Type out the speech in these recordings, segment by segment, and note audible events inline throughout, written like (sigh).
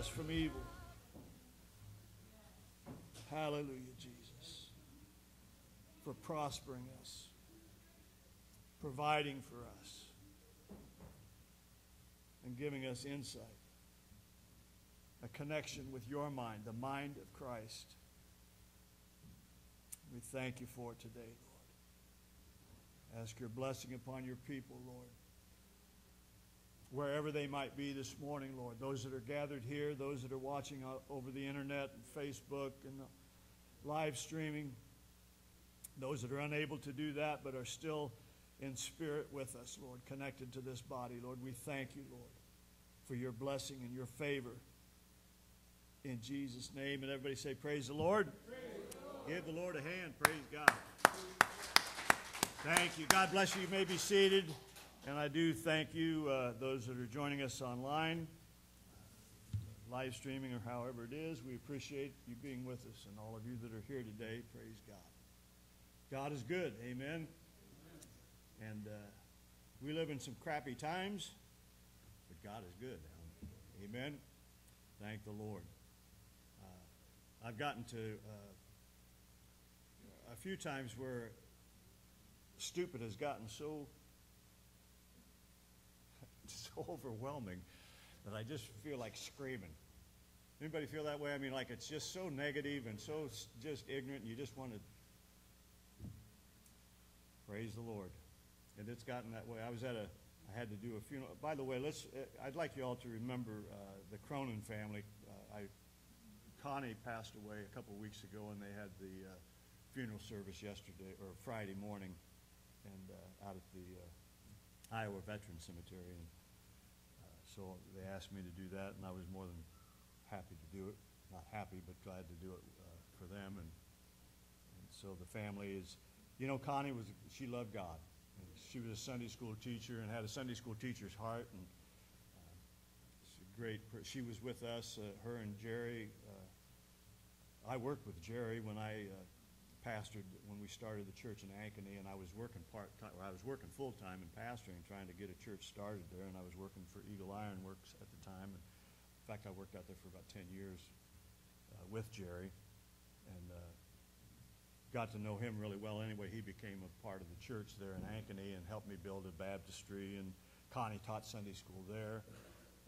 us from evil. Hallelujah, Jesus, for prospering us, providing for us, and giving us insight, a connection with your mind, the mind of Christ. We thank you for it today, Lord. Ask your blessing upon your people, Lord. Wherever they might be this morning, Lord. Those that are gathered here, those that are watching over the internet and Facebook and live streaming, those that are unable to do that but are still in spirit with us, Lord, connected to this body. Lord, we thank you, Lord, for your blessing and your favor. In Jesus' name. And everybody say, Praise the Lord. Praise Give the Lord a hand. Praise God. Thank you. God bless you. You may be seated. And I do thank you, uh, those that are joining us online, live streaming, or however it is. We appreciate you being with us and all of you that are here today. Praise God. God is good. Amen. And uh, we live in some crappy times, but God is good. Amen. Thank the Lord. Uh, I've gotten to uh, a few times where stupid has gotten so so (laughs) overwhelming that I just feel like screaming. Anybody feel that way? I mean, like it's just so negative and so just ignorant, and you just want to praise the Lord. And it's gotten that way. I was at a, I had to do a funeral. By the way, let's. Uh, I'd like you all to remember uh, the Cronin family. Uh, I, Connie passed away a couple weeks ago, and they had the uh, funeral service yesterday or Friday morning, and uh, out at the uh, Iowa Veterans Cemetery, and so they asked me to do that, and I was more than happy to do it. Not happy, but glad to do it uh, for them, and and so the family is, you know, Connie was she loved God. And she was a Sunday school teacher and had a Sunday school teacher's heart, and uh, she's a great. She was with us, uh, her and Jerry. I worked with Jerry when I pastored when we started the church in Ankeny, and I was working part time, I was working full time in pastoring, trying to get a church started there, and I was working for Eagle Iron Works at the time. And in fact, I worked out there for about 10 years uh, with Jerry, and uh, got to know him really well. Anyway, he became a part of the church there in Ankeny and helped me build a baptistry, and Connie taught Sunday school there.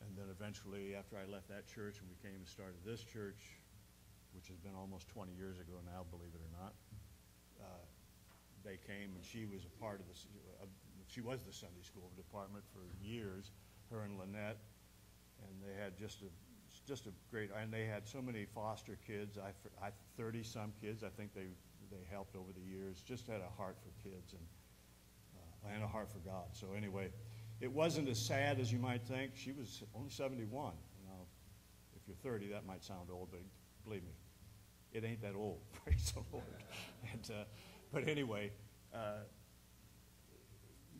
And then eventually, after I left that church and we came and started this church, which has been almost 20 years ago now, believe it or not. Uh, they came and she was a part of the, uh, she was the Sunday school department for years, her and Lynette, and they had just a, just a great, and they had so many foster kids, I, I 30 some kids, I think they, they helped over the years, just had a heart for kids and, uh, and a heart for God. So anyway, it wasn't as sad as you might think. She was only 71. You know, if you're 30, that might sound old, but believe me, it ain't that old, (laughs) praise the Lord. And, uh, but anyway, uh,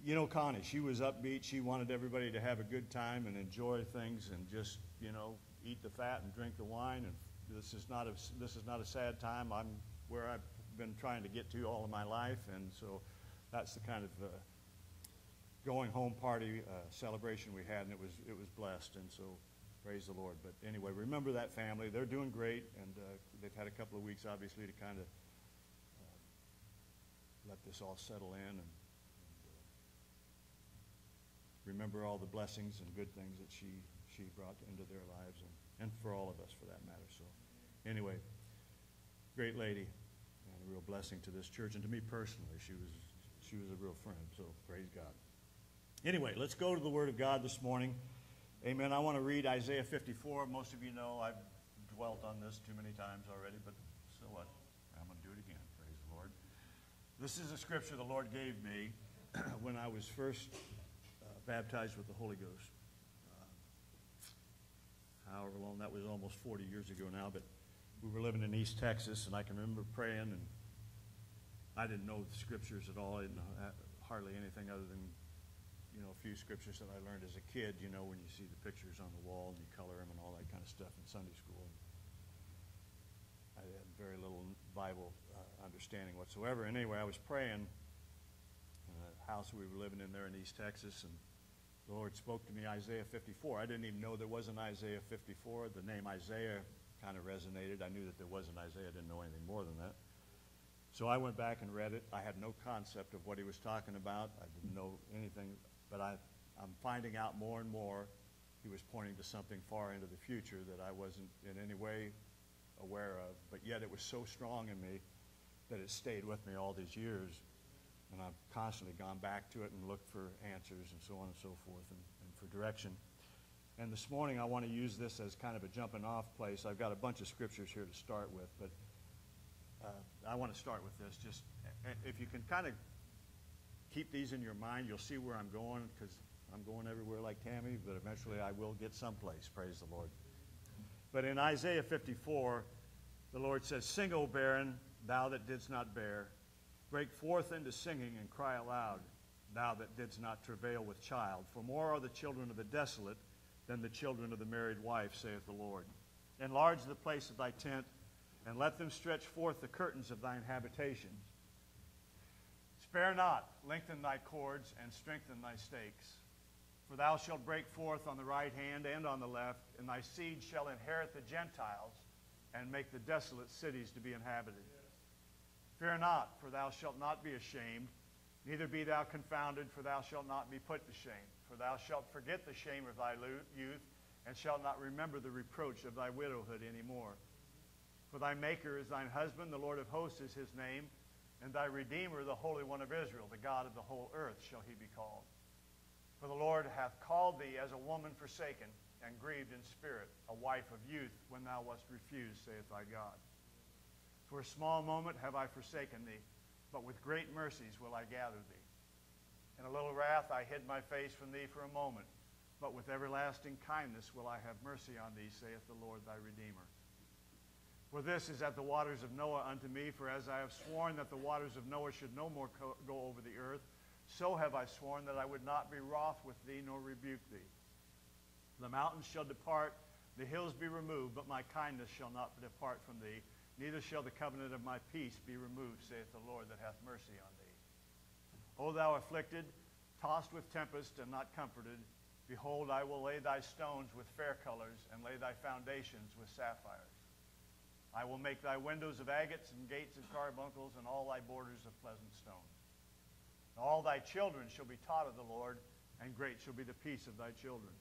you know, Connie, she was upbeat. She wanted everybody to have a good time and enjoy things and just, you know, eat the fat and drink the wine. And this is not a, this is not a sad time. I'm where I've been trying to get to all of my life. And so that's the kind of uh, going home party uh, celebration we had, and it was, it was blessed. And so Praise the Lord. But anyway, remember that family. They're doing great, and uh, they've had a couple of weeks, obviously, to kind of uh, let this all settle in and, and uh, remember all the blessings and good things that she, she brought into their lives, and, and for all of us, for that matter. So anyway, great lady and a real blessing to this church and to me personally. She was, she was a real friend, so praise God. Anyway, let's go to the Word of God this morning. Amen. I want to read Isaiah 54. Most of you know I've dwelt on this too many times already, but so what? I'm going to do it again. Praise the Lord. This is a scripture the Lord gave me (clears throat) when I was first uh, baptized with the Holy Ghost. Uh, however long, that was almost 40 years ago now, but we were living in East Texas, and I can remember praying, and I didn't know the scriptures at all. I didn't know uh, hardly anything other than you know, a few scriptures that I learned as a kid, you know, when you see the pictures on the wall and you color them and all that kind of stuff in Sunday school. I had very little Bible uh, understanding whatsoever. And anyway, I was praying in a house we were living in there in East Texas, and the Lord spoke to me Isaiah 54. I didn't even know there was an Isaiah 54. The name Isaiah kind of resonated. I knew that there was an Isaiah. I didn't know anything more than that. So I went back and read it. I had no concept of what he was talking about. I didn't know anything, but I, I'm finding out more and more he was pointing to something far into the future that I wasn't in any way aware of, but yet it was so strong in me that it stayed with me all these years. And I've constantly gone back to it and looked for answers and so on and so forth and, and for direction. And this morning I want to use this as kind of a jumping off place. I've got a bunch of scriptures here to start with, but uh, I want to start with this. Just if you can kind of keep these in your mind, you'll see where I'm going because I'm going everywhere like Tammy, but eventually I will get someplace. Praise the Lord. But in Isaiah 54, the Lord says, Sing, O barren, thou that didst not bear. Break forth into singing and cry aloud, thou that didst not travail with child. For more are the children of the desolate than the children of the married wife, saith the Lord. Enlarge the place of thy tent, and let them stretch forth the curtains of thine habitations. Spare not, lengthen thy cords, and strengthen thy stakes. For thou shalt break forth on the right hand and on the left, and thy seed shall inherit the Gentiles, and make the desolate cities to be inhabited. Fear not, for thou shalt not be ashamed, neither be thou confounded, for thou shalt not be put to shame. For thou shalt forget the shame of thy youth, and shalt not remember the reproach of thy widowhood any more. For thy Maker is thine husband, the Lord of hosts is his name, and thy Redeemer, the Holy One of Israel, the God of the whole earth, shall he be called. For the Lord hath called thee as a woman forsaken, and grieved in spirit, a wife of youth, when thou wast refused, saith thy God. For a small moment have I forsaken thee, but with great mercies will I gather thee. In a little wrath I hid my face from thee for a moment, but with everlasting kindness will I have mercy on thee, saith the Lord thy Redeemer. For this is at the waters of Noah unto me, for as I have sworn that the waters of Noah should no more go over the earth, so have I sworn that I would not be wroth with thee nor rebuke thee. The mountains shall depart, the hills be removed, but my kindness shall not depart from thee, neither shall the covenant of my peace be removed, saith the Lord that hath mercy on thee. O thou afflicted, tossed with tempest and not comforted, behold, I will lay thy stones with fair colors, and lay thy foundations with sapphires. I will make thy windows of agates and gates of carbuncles, and all thy borders of pleasant stones. all thy children shall be taught of the Lord, and great shall be the peace of thy children.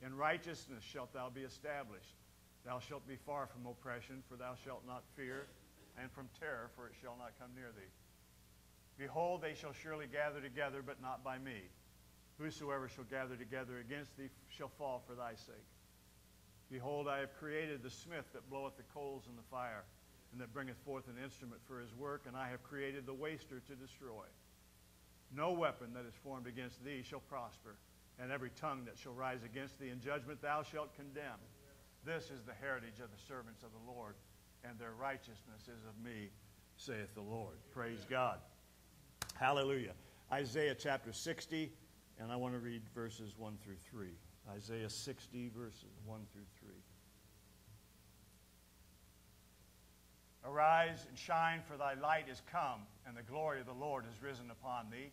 In righteousness shalt thou be established. Thou shalt be far from oppression, for thou shalt not fear, and from terror, for it shall not come near thee. Behold, they shall surely gather together, but not by me. Whosoever shall gather together against thee shall fall for thy sake. Behold, I have created the smith that bloweth the coals in the fire, and that bringeth forth an instrument for his work, and I have created the waster to destroy. No weapon that is formed against thee shall prosper, and every tongue that shall rise against thee in judgment thou shalt condemn. This is the heritage of the servants of the Lord, and their righteousness is of me, saith the Lord. Praise God. Hallelujah. Isaiah chapter 60, and I want to read verses 1 through 3. Isaiah 60, verses 1 through 3. Arise and shine, for thy light is come, and the glory of the Lord is risen upon thee.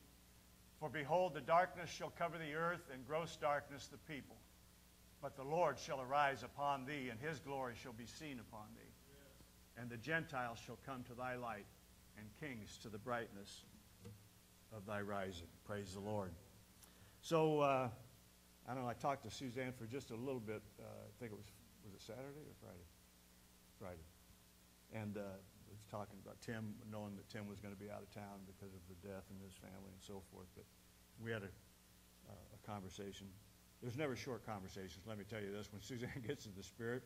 For behold, the darkness shall cover the earth, and gross darkness the people. But the Lord shall arise upon thee, and his glory shall be seen upon thee. And the Gentiles shall come to thy light, and kings to the brightness of thy rising. Praise the Lord. So, uh, I don't know, I talked to Suzanne for just a little bit. Uh, I think it was, was it Saturday or Friday? Friday. And uh, was talking about Tim, knowing that Tim was going to be out of town because of the death in his family and so forth. But we had a, uh, a conversation there's never short conversations. Let me tell you this: when (laughs) Suzanne gets in the spirit,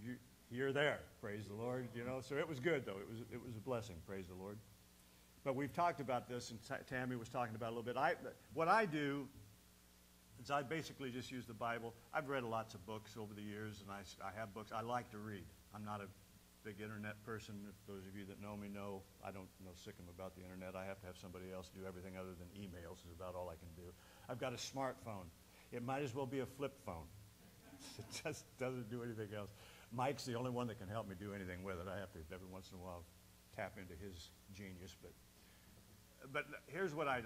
you, you're there. Praise the Lord. You know, so it was good though. It was it was a blessing. Praise the Lord. But we've talked about this, and Tammy was talking about a little bit. I, what I do I basically just use the Bible. I've read lots of books over the years, and I, I have books. I like to read. I'm not a big internet person. If those of you that know me know, I don't know sick about the internet. I have to have somebody else do everything other than emails. Is about all I can do. I've got a smartphone. It might as well be a flip phone. (laughs) It just doesn't do anything else. Mike's the only one that can help me do anything with it. I have to every once in a while tap into his genius. But, but here's what I,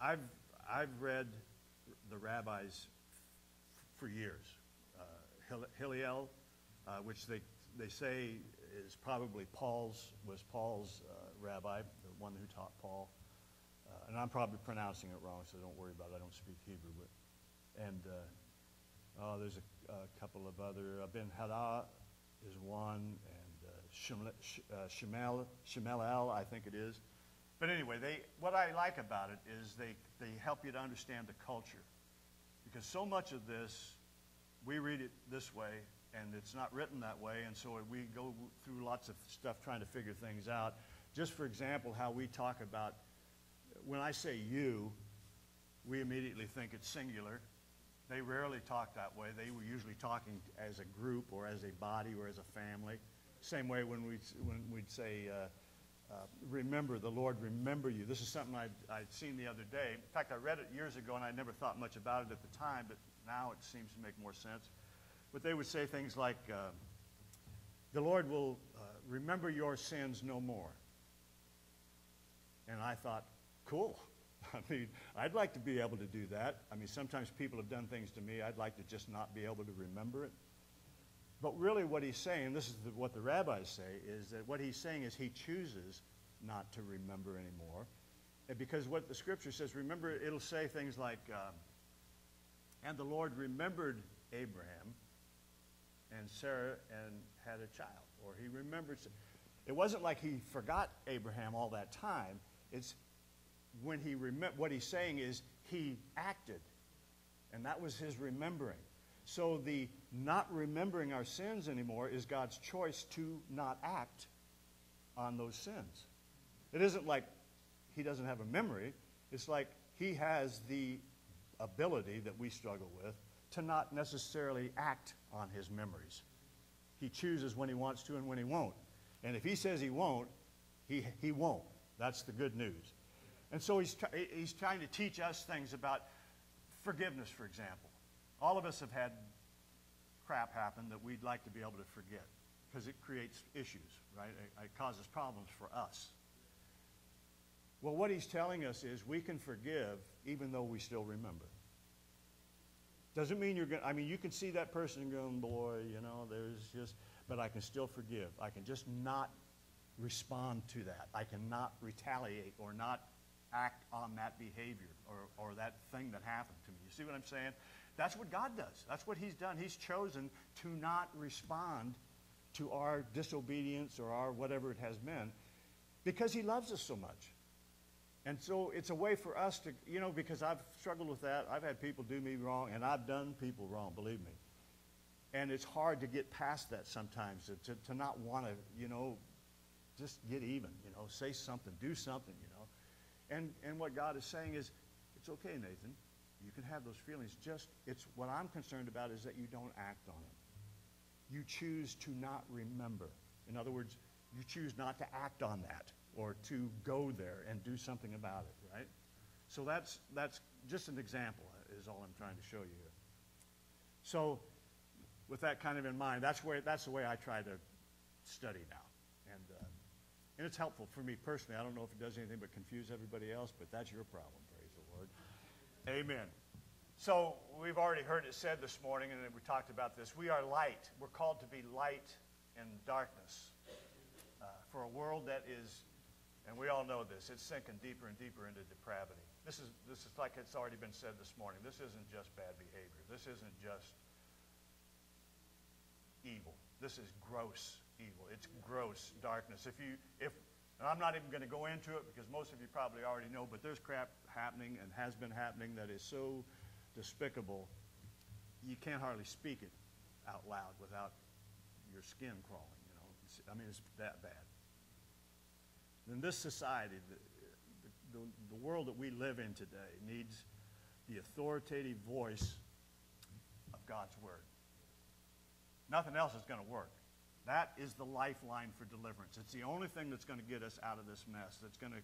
I've, I've read the rabbis for years. Uh, Hil- Hillel, uh, which they, they say is probably Paul's, was Paul's uh, rabbi, the one who taught Paul. Uh, and I'm probably pronouncing it wrong, so don't worry about it. I don't speak Hebrew. But, and uh, oh, there's a, a couple of other. Ben Hadad is one, and uh, Shemelel, I think it is. But anyway, they, what I like about it is they, they help you to understand the culture. Because so much of this, we read it this way, and it's not written that way, and so we go through lots of stuff trying to figure things out. Just for example, how we talk about, when I say you, we immediately think it's singular. They rarely talk that way. They were usually talking as a group or as a body or as a family. Same way when we'd, when we'd say, uh, uh, remember, the Lord remember you. This is something I'd, I'd seen the other day. In fact, I read it years ago and I never thought much about it at the time, but now it seems to make more sense. But they would say things like, uh, the Lord will uh, remember your sins no more. And I thought, cool. (laughs) I mean, I'd like to be able to do that. I mean, sometimes people have done things to me, I'd like to just not be able to remember it. But really, what he's saying, this is the, what the rabbis say, is that what he's saying is he chooses not to remember anymore. And because what the scripture says, remember, it'll say things like, um, and the Lord remembered Abraham and Sarah and had a child. Or he remembered. It wasn't like he forgot Abraham all that time. It's when he remember what he's saying is he acted. And that was his remembering. So the not remembering our sins anymore is God's choice to not act on those sins. It isn't like he doesn't have a memory. It's like he has the ability that we struggle with to not necessarily act on his memories. He chooses when he wants to and when he won't. And if he says he won't, he, he won't. That's the good news. And so he's, he's trying to teach us things about forgiveness, for example. All of us have had crap happen that we'd like to be able to forget because it creates issues, right? It, it causes problems for us. Well, what he's telling us is we can forgive even though we still remember. Doesn't mean you're going to, I mean, you can see that person going, boy, you know, there's just, but I can still forgive. I can just not respond to that. I cannot retaliate or not act on that behavior or, or that thing that happened to me. You see what I'm saying? That's what God does. That's what He's done. He's chosen to not respond to our disobedience or our whatever it has been because He loves us so much. And so it's a way for us to, you know, because I've struggled with that. I've had people do me wrong, and I've done people wrong, believe me. And it's hard to get past that sometimes, to, to not want to, you know, just get even, you know, say something, do something, you know. And, and what God is saying is, it's okay, Nathan. You can have those feelings. Just, it's what I'm concerned about is that you don't act on it. You choose to not remember. In other words, you choose not to act on that or to go there and do something about it, right? So that's, that's just an example, uh, is all I'm trying to show you here. So, with that kind of in mind, that's, where, that's the way I try to study now. And, it's helpful for me personally. I don't know if it does anything but confuse everybody else, but that's your problem, praise the Lord. Amen. So, we've already heard it said this morning, and we talked about this. We are light. We're called to be light in darkness. Uh, for a world that is and we all know this. It's sinking deeper and deeper into depravity. This is, this is like it's already been said this morning. This isn't just bad behavior. This isn't just evil. This is gross evil. It's gross darkness. If you, if, I'm not even going to go into it because most of you probably already know, but there's crap happening and has been happening that is so despicable, you can't hardly speak it out loud without your skin crawling, you know. It's, I mean, it's that bad. In this society, the, the, the, world that we live in today needs the authoritative voice of God's Word. Nothing else is going to work. That is the lifeline for deliverance. It's the only thing that's going to get us out of this mess, that's going to,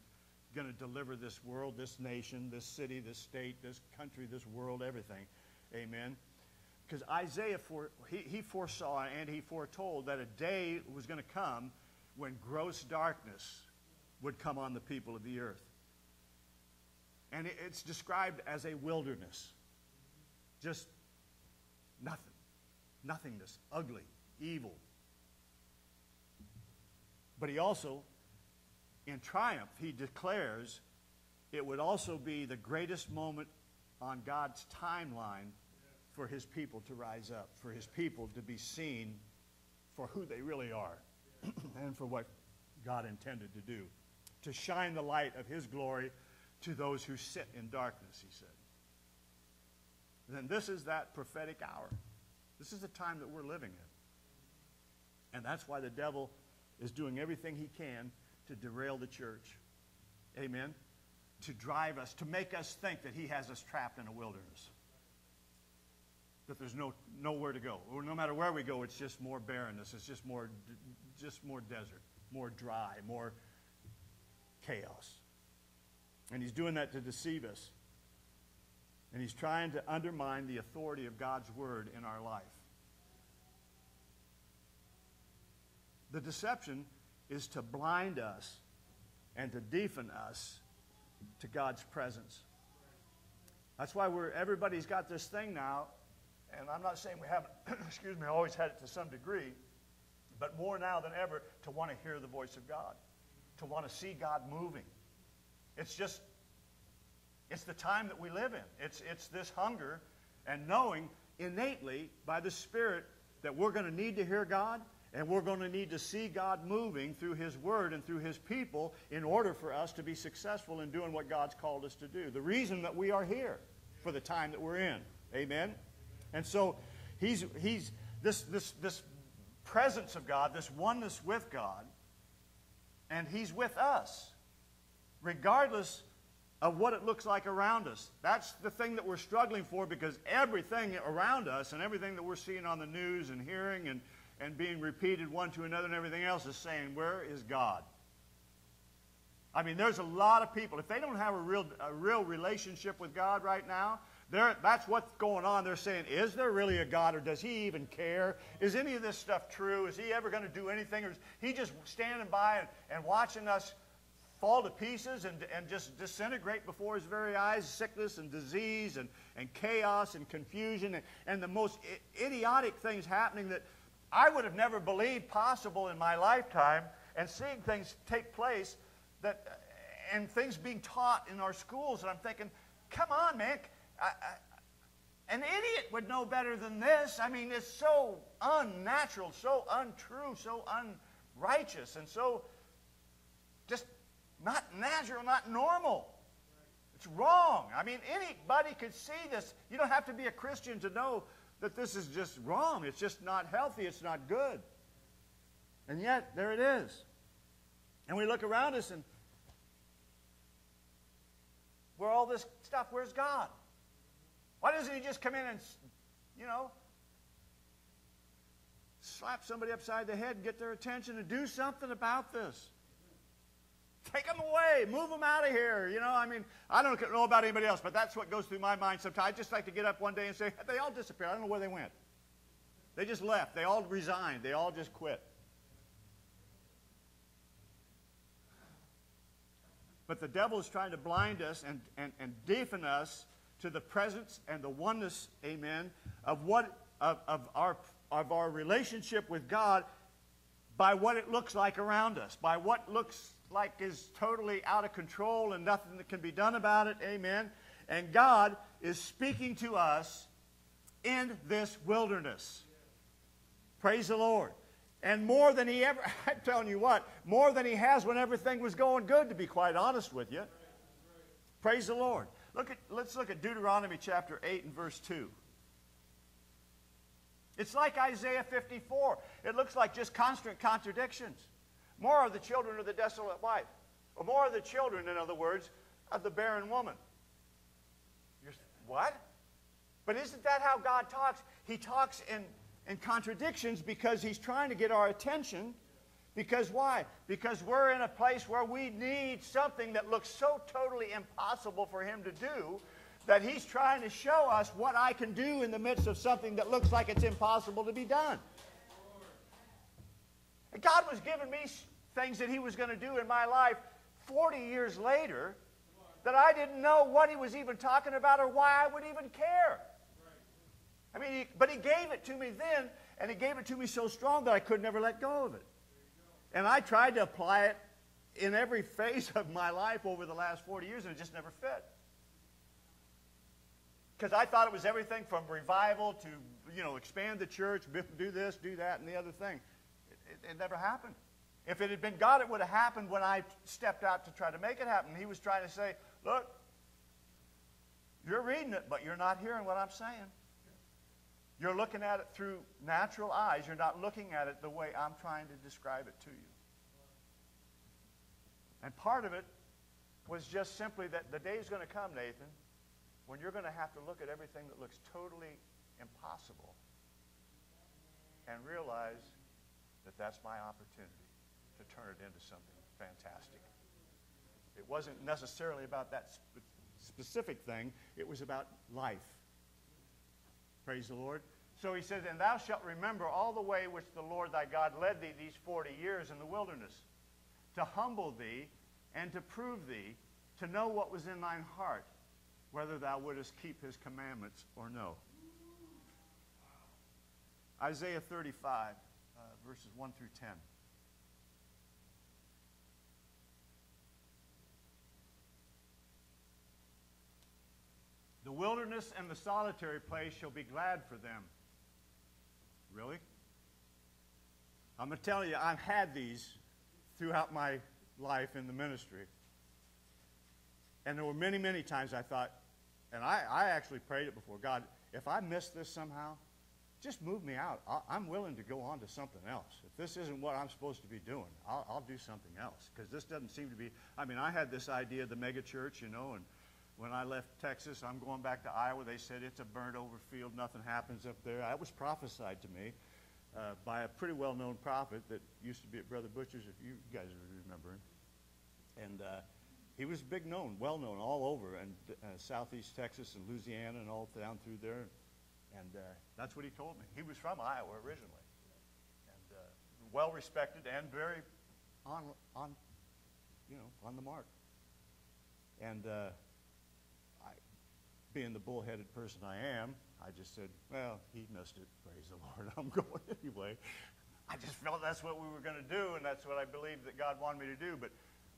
going to deliver this world, this nation, this city, this state, this country, this world, everything. Amen. Because Isaiah, for, he, he foresaw and he foretold that a day was going to come when gross darkness would come on the people of the earth. And it's described as a wilderness. Just nothing. Nothingness. Ugly. Evil. But he also, in triumph, he declares it would also be the greatest moment on God's timeline for his people to rise up, for his people to be seen for who they really are (clears throat) and for what God intended to do. To shine the light of his glory to those who sit in darkness, he said. Then this is that prophetic hour. This is the time that we're living in. And that's why the devil is doing everything he can to derail the church. Amen? To drive us, to make us think that he has us trapped in a wilderness. That there's no, nowhere to go. Or no matter where we go, it's just more barrenness. It's just more, just more desert, more dry, more chaos. And he's doing that to deceive us. And he's trying to undermine the authority of God's word in our life. The deception is to blind us and to deafen us to God's presence. That's why we're, everybody's got this thing now, and I'm not saying we haven't, (clears throat) excuse me, always had it to some degree, but more now than ever to want to hear the voice of God, to want to see God moving. It's just, it's the time that we live in. It's, it's this hunger and knowing innately by the Spirit that we're going to need to hear God and we're going to need to see God moving through His Word and through His people in order for us to be successful in doing what God's called us to do. The reason that we are here for the time that we're in. Amen? And so He's, he's this, this, this presence of God, this oneness with God, and He's with us, regardless of what it looks like around us. That's the thing that we're struggling for because everything around us and everything that we're seeing on the news and hearing and and being repeated one to another and everything else is saying, Where is God? I mean, there's a lot of people, if they don't have a real, a real relationship with God right now, that's what's going on. They're saying, Is there really a God or does he even care? Is any of this stuff true? Is he ever going to do anything? Or is he just standing by and, and watching us fall to pieces and, and just disintegrate before his very eyes sickness and disease and, and chaos and confusion and, and the most idiotic things happening that I would have never believed possible in my lifetime, and seeing things take place that, and things being taught in our schools, and I'm thinking, come on, man. I, I, an idiot would know better than this. I mean, it's so unnatural, so untrue, so unrighteous, and so just not natural, not normal. It's wrong. I mean, anybody could see this. You don't have to be a Christian to know that this is just wrong. It's just not healthy. It's not good. And yet, there it is. And we look around us and where all this stuff, where's God? Why doesn't He just come in and, you know, slap somebody upside the head get their attention and do something about this? Take them away. Move them out of here. You know, I mean, I don't know about anybody else, but that's what goes through my mind sometimes. I just like to get up one day and say, they all disappeared. I don't know where they went. They just left. They all resigned. They all just quit. But the devil is trying to blind us and, and, and deafen us to the presence and the oneness, amen, of what of, of our of our relationship with God by what it looks like around us, by what looks like is totally out of control and nothing that can be done about it. Amen. And God is speaking to us in this wilderness. Praise the Lord. And more than he ever, (laughs) I'm telling you what, more than he has when everything was going good, to be quite honest with you. Praise the Lord. Look at, let's look at Deuteronomy chapter 8 and verse 2. It's like Isaiah 54. It looks like just constant contradictions. More are the children of the desolate wife. Or more are the children, in other words, of the barren woman. You're, what? But isn't that how God talks? He talks in, in contradictions because he's trying to get our attention. Because why? Because we're in a place where we need something that looks so totally impossible for him to do that he's trying to show us what I can do in the midst of something that looks like it's impossible to be done. God was giving me things that He was going to do in my life 40 years later that I didn't know what he was even talking about or why I would even care. I mean, but he gave it to me then, and he gave it to me so strong that I could never let go of it. And I tried to apply it in every (laughs) phase of my life over the last 40 years, and it just never fit. Because I thought it was everything from revival to, you know, expand the church, do this, do that, and the other thing. It, it, never happened. If it had been God, it would have happened when I stepped out to try to make it happen. He was trying to say, look, you're reading it, but you're not hearing what I'm saying. You're looking at it through natural eyes. You're not looking at it the way I'm trying to describe it to you. And part of it was just simply that the day is going to come, Nathan, when you're going to have to look at everything that looks totally impossible and realize that that's my opportunity to turn it into something fantastic. It wasn't necessarily about that sp- specific thing, it was about life. Praise the Lord. So he says, And thou shalt remember all the way which the Lord thy God led thee these 40 years in the wilderness, to humble thee and to prove thee, to know what was in thine heart, whether thou wouldest keep his commandments or no. Isaiah 35, uh, verses 1 through 10. The wilderness and the solitary place shall be glad for them. Really? I'm going to tell you, I've had these throughout my life in the ministry. And there were many, many times I thought, and I, I actually prayed it before God, if I miss this somehow, just move me out. i am willing to go on to something else. If this isn't what I'm supposed to be doing, I'll, I'll do something else. Because this doesn't seem to be, I mean, I had this idea of the mega church, you know, and when I left Texas, I'm going back to Iowa. They said it's a burnt over field, nothing happens up there. That was prophesied to me uh, by a pretty well known prophet that used to be at Brother Butcher's, if you guys remember him. And uh, he was big known, well known all over, and uh, southeast Texas and Louisiana and all down through there. And uh, that's what he told me. He was from Iowa originally, and uh, well respected and very on, on, you know, on the mark. And uh, being the bullheaded person I am, I just said, well, he missed it. Praise the Lord. (laughs) I'm going anyway. I just felt that's what we were going to do, and that's what I believed that God wanted me to do. But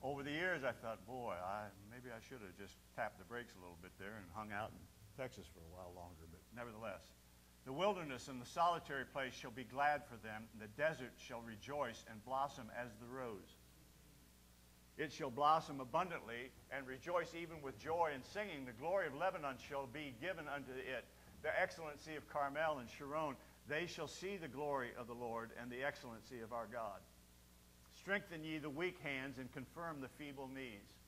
over the years, I thought, boy, I, maybe I should have just tapped the brakes a little bit there and hung out in Texas for a while longer. But nevertheless, the wilderness and the solitary place shall be glad for them, and the desert shall rejoice and blossom as the rose. It shall blossom abundantly and rejoice even with joy and singing. The glory of Lebanon shall be given unto it, the excellency of Carmel and Sharon. They shall see the glory of the Lord and the excellency of our God. Strengthen ye the weak hands and confirm the feeble knees.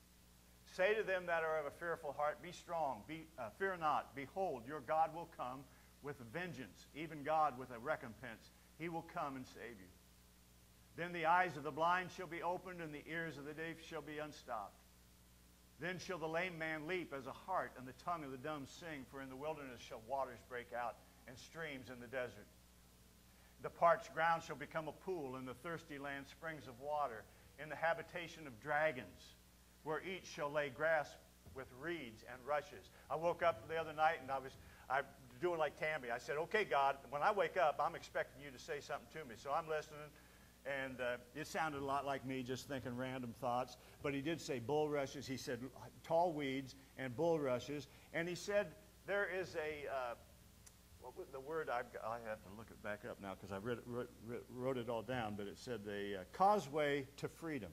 Say to them that are of a fearful heart, Be strong, be, uh, fear not. Behold, your God will come with vengeance, even God with a recompense. He will come and save you. Then the eyes of the blind shall be opened, and the ears of the deaf shall be unstopped. Then shall the lame man leap as a hart, and the tongue of the dumb sing, for in the wilderness shall waters break out, and streams in the desert. The parched ground shall become a pool, and the thirsty land springs of water, in the habitation of dragons, where each shall lay grass with reeds and rushes. I woke up the other night and I was I doing like Tammy. I said, "Okay, God, when I wake up, I'm expecting you to say something to me." So I'm listening and uh, it sounded a lot like me just thinking random thoughts. But he did say bulrushes. He said tall weeds and bulrushes. And he said there is a, uh, what was the word? I've I have to look it back up now because I wrote, wrote, wrote, it all down. But it said the uh, causeway to freedom.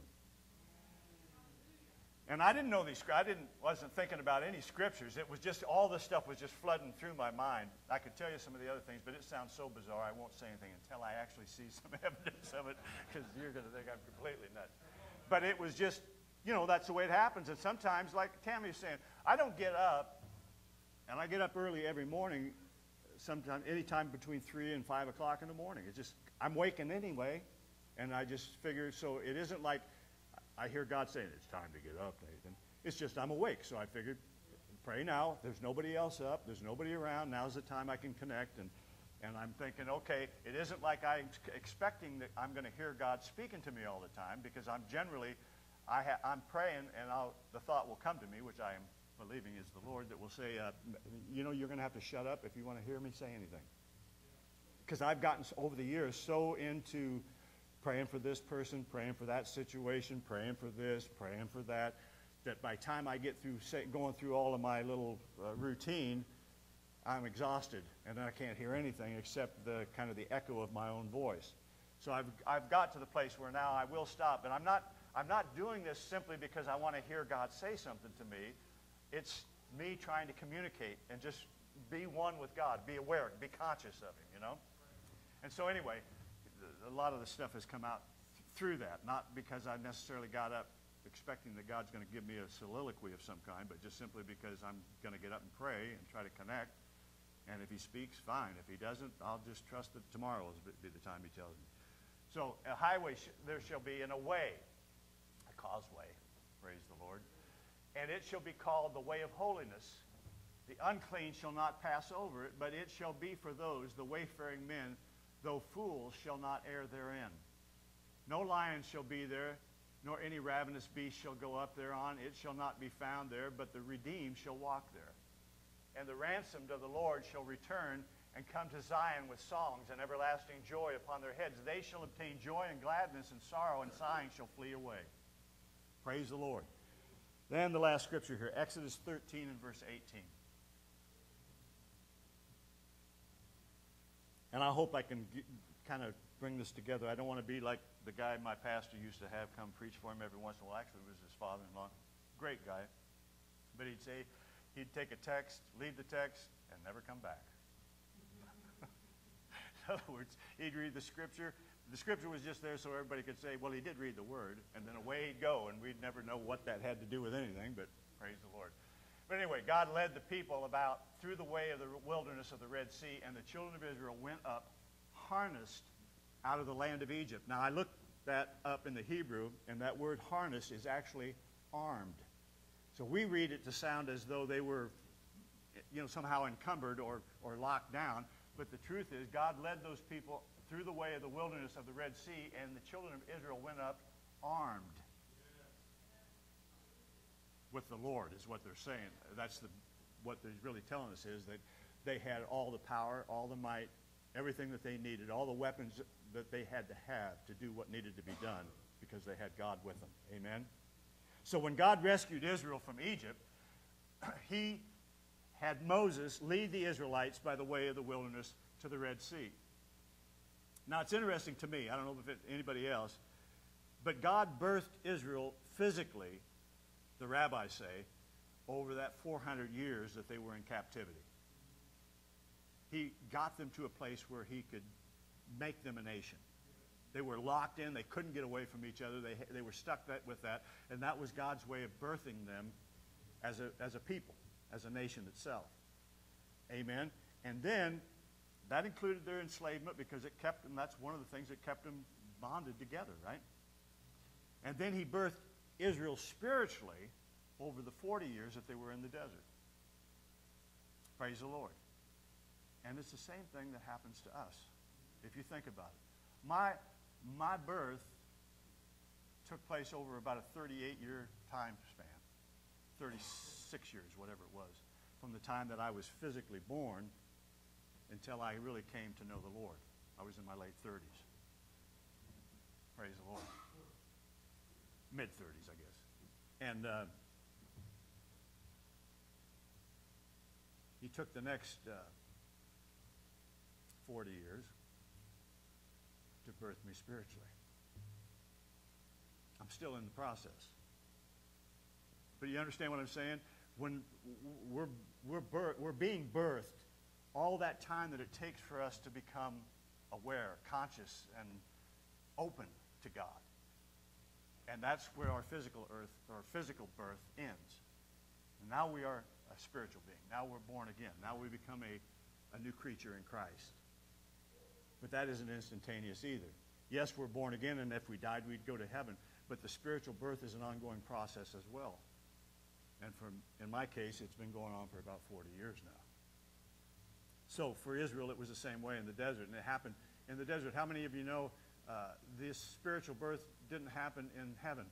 And I didn't know these. I didn't wasn't thinking about any scriptures. It was just all this stuff was just flooding through my mind. I could tell you some of the other things, but it sounds so bizarre. I won't say anything until I actually see (laughs) some evidence of it, because you're going to think I'm completely nuts. But it was just, you know, that's the way it happens. And sometimes, like Tammy was saying, I don't get up, and I get up early every morning. Sometimes, anytime between three and five o'clock in the morning. It's just I'm waking anyway, and I just figure. So it isn't like I hear God saying, It's time to get up, Nathan. It's just I'm awake. So I figured, pray now. There's nobody else up. There's nobody around. Now's the time I can connect. And, and I'm thinking, okay, it isn't like I'm expecting that I'm going to hear God speaking to me all the time because I'm generally, I I'm praying, and I'll, the thought will come to me, which I am believing is the Lord, that will say, uh, you know, you're going to have to shut up if you want to hear me say anything. Because I've gotten over the years so into praying for this person, praying for that situation, praying for this, praying for that, that by the time I get through say, going through all of my little uh, routine, I'm exhausted, and I can't hear anything except the kind of the echo of my own voice. So I've, I've got to the place where now I will stop, and I'm not, I'm not doing this simply because I want to hear God say something to me. It's me trying to communicate and just be one with God, be aware, be conscious of Him, you know? And so anyway, a lot of the stuff has come out th- through that, not because I necessarily got up expecting that God's going to give me a soliloquy of some kind, but just simply because I'm going to get up and pray and try to connect. And if he speaks, fine. If he doesn't, I'll just trust that tomorrow will be the time he tells me. So a highway sh- there shall be in a way, a causeway, praise the Lord, and it shall be called the way of holiness. The unclean shall not pass over it, but it shall be for those, the wayfaring men, though fools shall not err therein. No lion shall be there, nor any ravenous beast shall go up thereon. It shall not be found there, but the redeemed shall walk there. And the ransomed of the Lord shall return and come to Zion with songs and everlasting joy upon their heads. They shall obtain joy and gladness, and sorrow and sighing shall flee away. Praise the Lord. Then the last scripture here, Exodus 13 and verse 18. And I hope I can g- kind of bring this together. I don't want to be like the guy my pastor used to have come preach for him every once in a while. Actually, it was his father-in-law. Great guy. But he'd say, he'd take a text, leave the text, and never come back. (laughs) in other words, he'd read the scripture. The scripture was just there so everybody could say, well, he did read the word, and then away he'd go, and we'd never know what that had to do with anything, but praise the Lord. But anyway, God led the people about through the way of the wilderness of the Red Sea, and the children of Israel went up harnessed out of the land of Egypt. Now, I looked that up in the Hebrew, and that word harness is actually armed. So we read it to sound as though they were, you know, somehow encumbered or, or locked down. But the truth is, God led those people through the way of the wilderness of the Red Sea, and the children of Israel went up armed with the Lord, is what they're saying. That's the, what they're really telling us is that they had all the power, all the might, everything that they needed, all the weapons that they had to have to do what needed to be done because they had God with them. Amen? So when God rescued Israel from Egypt, (clears throat) he had Moses lead the Israelites by the way of the wilderness to the Red Sea. Now, it's interesting to me, I don't know if anybody else, but God birthed Israel physically, the rabbis say, over that 400 years that they were in captivity. He got them to a place where he could make them a nation. They were locked in. They couldn't get away from each other. They, they were stuck that, with that. And that was God's way of birthing them as a, as a people, as a nation itself. Amen. And then that included their enslavement because it kept them, that's one of the things that kept them bonded together, right? And then he birthed Israel spiritually over the 40 years that they were in the desert. Praise the Lord. And it's the same thing that happens to us, if you think about it. My, my birth took place over about a 38-year time span, 36 years, whatever it was, from the time that I was physically born until I really came to know the Lord. I was in my late 30s. Praise the Lord. Mid 30s, I guess. And uh, he took the next uh, 40 years to birth me spiritually. I'm still in the process. But you understand what I'm saying? When we're, we're, we're being birthed, all that time that it takes for us to become aware, conscious, and open to God. And that's where our physical earth, our physical birth ends. Now we are a spiritual being. Now we're born again. Now we become a, a new creature in Christ. But that isn't instantaneous either. Yes, we're born again, and if we died, we'd go to heaven. But the spiritual birth is an ongoing process as well. And from, in my case, it's been going on for about 40 years now. So for Israel, it was the same way in the desert, and it happened in the desert. How many of you know uh, this spiritual birth didn't happen in heaven?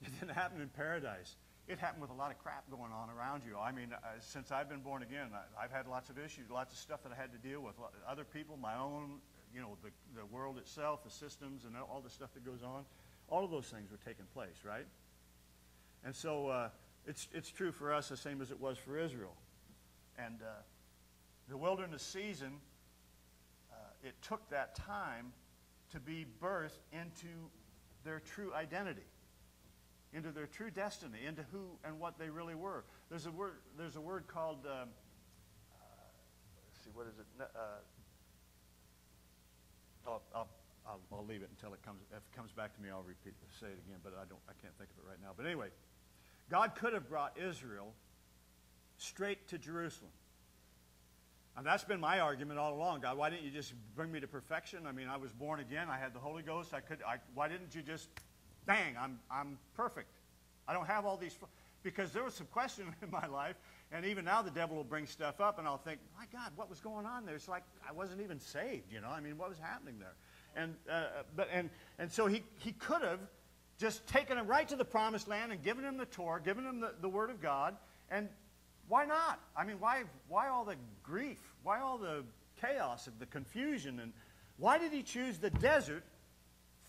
It didn't happen in paradise. It happened with a lot of crap going on around you. I mean, uh, since I've been born again, I, have had lots of issues, lots of stuff that I had to deal with. Other people, my own, you know, the, the world itself, the systems, and all the stuff that goes on. All of those things were taking place, right? And so uh, it's, it's true for us the same as it was for Israel. And uh, the wilderness season, uh, it took that time to be birthed into their true identity into their true destiny, into who and what they really were. There's a word, there's a word called, um, uh, let's see, what is it? Uh, I'll, I'll, I'll, I'll, leave it until it comes, if it comes back to me, I'll repeat, say it again, but I, don't, I can't think of it right now. But anyway, God could have brought Israel straight to Jerusalem. And that's been my argument all along. God, why didn't you just bring me to perfection? I mean, I was born again. I had the Holy Ghost. I could. I, why didn't you just bang, I'm, I'm perfect. I don't have all these, because there was some question (laughs) in my life, and even now the devil will bring stuff up, and I'll think, my God, what was going on there? It's like I wasn't even saved, you know? I mean, what was happening there? And, uh, but, and, and so he, he could have just taken him right to the promised land and given him the Torah, given him the, the Word of God, and why not? I mean, why, why all the grief? Why all the chaos and the confusion? And why did he choose the desert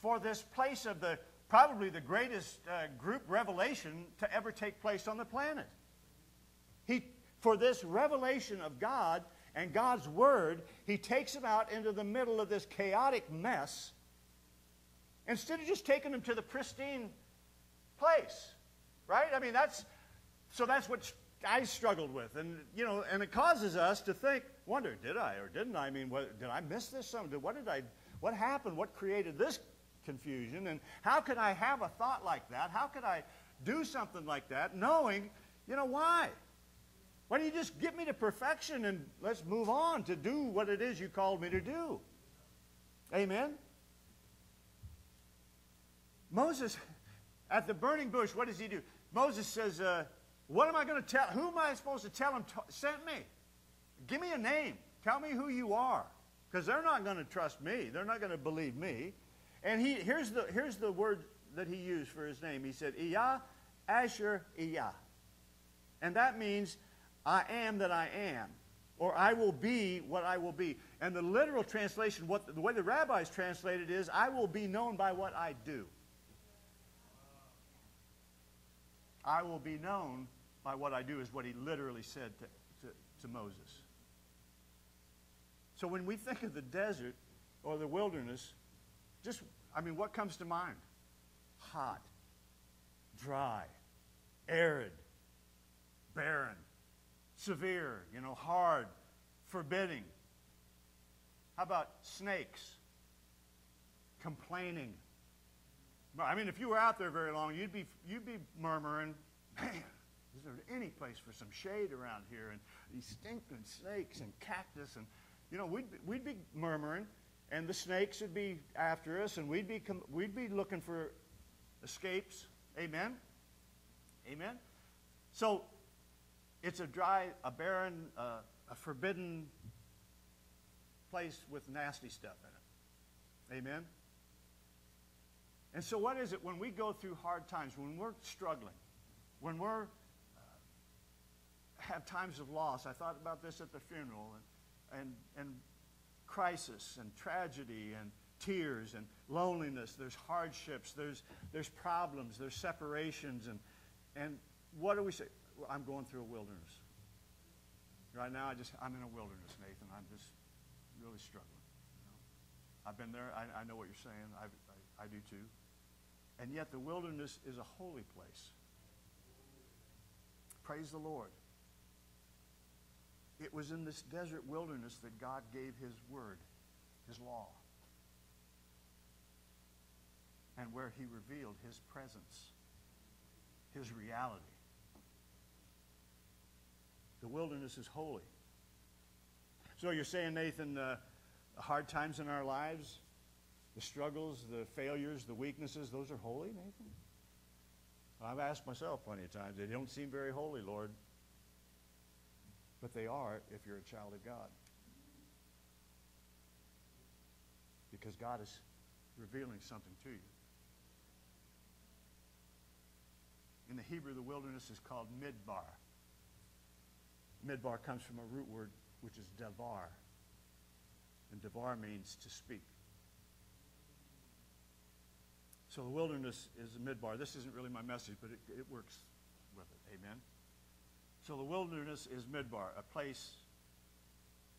for this place of the probably the greatest uh, group revelation to ever take place on the planet. He, for this revelation of God and God's Word, he takes them out into the middle of this chaotic mess instead of just taking them to the pristine place. Right? I mean, that's so that's what I struggled with. And, you know, and it causes us to think, wonder, did I or didn't I? I mean, what, did I miss this? Something? What did I, what happened? What created this confusion. And how could I have a thought like that? How could I do something like that knowing, you know, why? Why don't you just get me to perfection and let's move on to do what it is you called me to do? Amen? Moses, (laughs) at the burning bush, what does he do? Moses says, uh, What am I going to tell? Who am I supposed to tell him t- sent me? Give me a name. Tell me who you are. Because they're not going to trust me. They're not going to believe me. And he, here's, the, here's the word that he used for his name. He said, Ehyeh, Asher, Ehyeh. And that means, I am that I am. Or I will be what I will be. And the literal translation, what, the way the rabbis translated it is, I will be known by what I do. I will be known by what I do, is what he literally said to, to, to Moses. So when we think of the desert or the wilderness, just, I mean, what comes to mind? Hot, dry, arid, barren, severe, you know, hard, forbidding. How about snakes? Complaining. I mean, if you were out there very long, you'd be, you'd be murmuring, man, (clears throat) is there any place for some shade around here? And these stinking snakes and cactus. And, you know, we'd, we'd be murmuring and the snakes would be after us, and we'd be, we'd be looking for escapes. Amen? Amen? So, it's a dry, a barren, uh, a forbidden place with nasty stuff in it. Amen? And so, what is it when we go through hard times, when we're struggling, when we're have times of loss? I thought about this at the funeral, and, and, and crisis and tragedy and tears and loneliness. There's hardships. There's, there's problems. There's separations. And, and what do we say? Well, I'm going through a wilderness. Right now, I just, I'm in a wilderness, Nathan. I'm just really struggling. You know? I've been there. I, I know what you're saying. I, I, I do too. And yet the wilderness is a holy place. Praise the Lord. It was in this desert wilderness that God gave his word, his law, and where he revealed his presence, his reality. The wilderness is holy. So you're saying, Nathan, uh, the hard times in our lives, the struggles, the failures, the weaknesses, those are holy, Nathan? I've asked myself plenty of times. They don't seem very holy, Lord but they are if you're a child of God. Because God is revealing something to you. In the Hebrew, the wilderness is called midbar. Midbar comes from a root word which is davar. And davar means to speak. So the wilderness is a midbar. This isn't really my message, but it, it works with it. Amen. So the wilderness is midbar, a place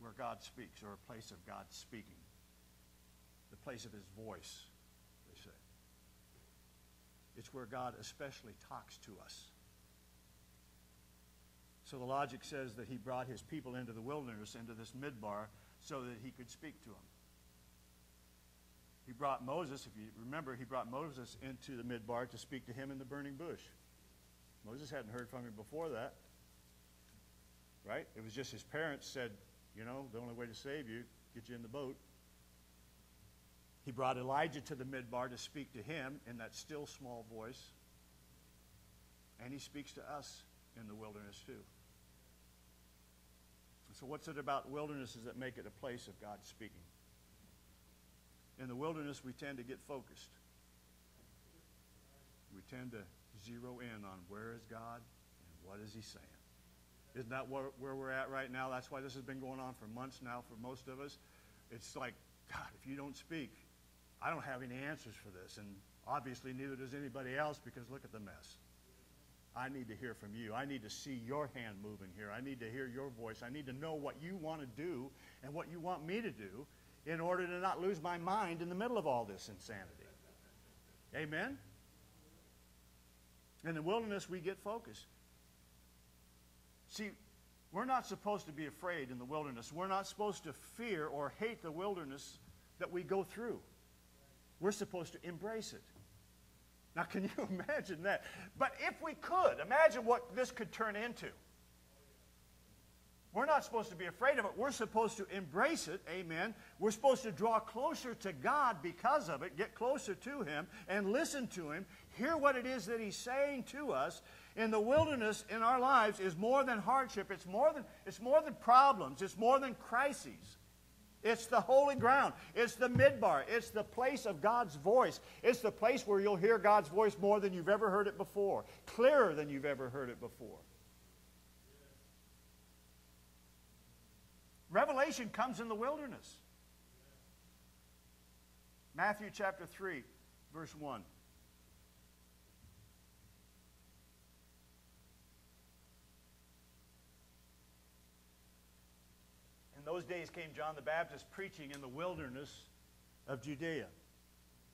where God speaks, or a place of God speaking, the place of his voice, they say. It's where God especially talks to us. So the logic says that he brought his people into the wilderness, into this midbar, so that he could speak to them. He brought Moses, if you remember, he brought Moses into the midbar to speak to him in the burning bush. Moses hadn't heard from him before that. Right? It was just his parents said, you know, the only way to save you, get you in the boat. He brought Elijah to the midbar to speak to him in that still small voice. And he speaks to us in the wilderness too. So, what's it about wildernesses that make it a place of God speaking? In the wilderness, we tend to get focused. We tend to zero in on where is God and what is He saying. Isn't that where, where we're at right now? That's why this has been going on for months now for most of us. It's like, God, if you don't speak, I don't have any answers for this. And obviously, neither does anybody else because look at the mess. I need to hear from you. I need to see your hand moving here. I need to hear your voice. I need to know what you want to do and what you want me to do in order to not lose my mind in the middle of all this insanity. Amen? In the wilderness, we get focused. See, we're not supposed to be afraid in the wilderness. We're not supposed to fear or hate the wilderness that we go through. We're supposed to embrace it. Now, can you (laughs) imagine that? But if we could, imagine what this could turn into. We're not supposed to be afraid of it. We're supposed to embrace it. Amen. We're supposed to draw closer to God because of it, get closer to Him, and listen to Him, hear what it is that He's saying to us. In the wilderness in our lives is more than hardship. It's more than, it's more than problems. It's more than crises. It's the holy ground. It's the midbar. It's the place of God's voice. It's the place where you'll hear God's voice more than you've ever heard it before, clearer than you've ever heard it before. Revelation comes in the wilderness. Matthew chapter 3, verse 1. In those days came John the Baptist preaching in the wilderness of Judea.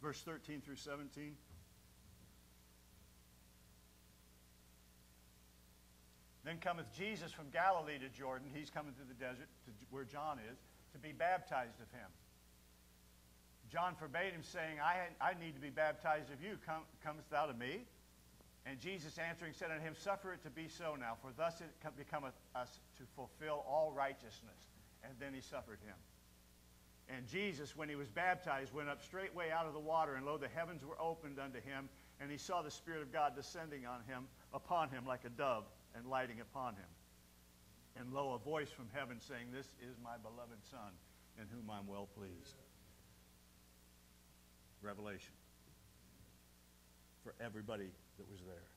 Verse 13 through 17. Then cometh Jesus from Galilee to Jordan. He's coming through the desert to where John is to be baptized of him. John forbade him, saying, I, I need to be baptized of you. Come, comest thou to me? And Jesus answering said unto him, Suffer it to be so now, for thus it becometh us to fulfill all righteousness and then he suffered him. And Jesus, when he was baptized, went up straightway out of the water, and lo, the heavens were opened unto him, and he saw the Spirit of God descending on him, upon him like a dove, and lighting upon him. And lo, a voice from heaven saying, This is my beloved Son, in whom I'm well pleased. Revelation. For everybody that was there.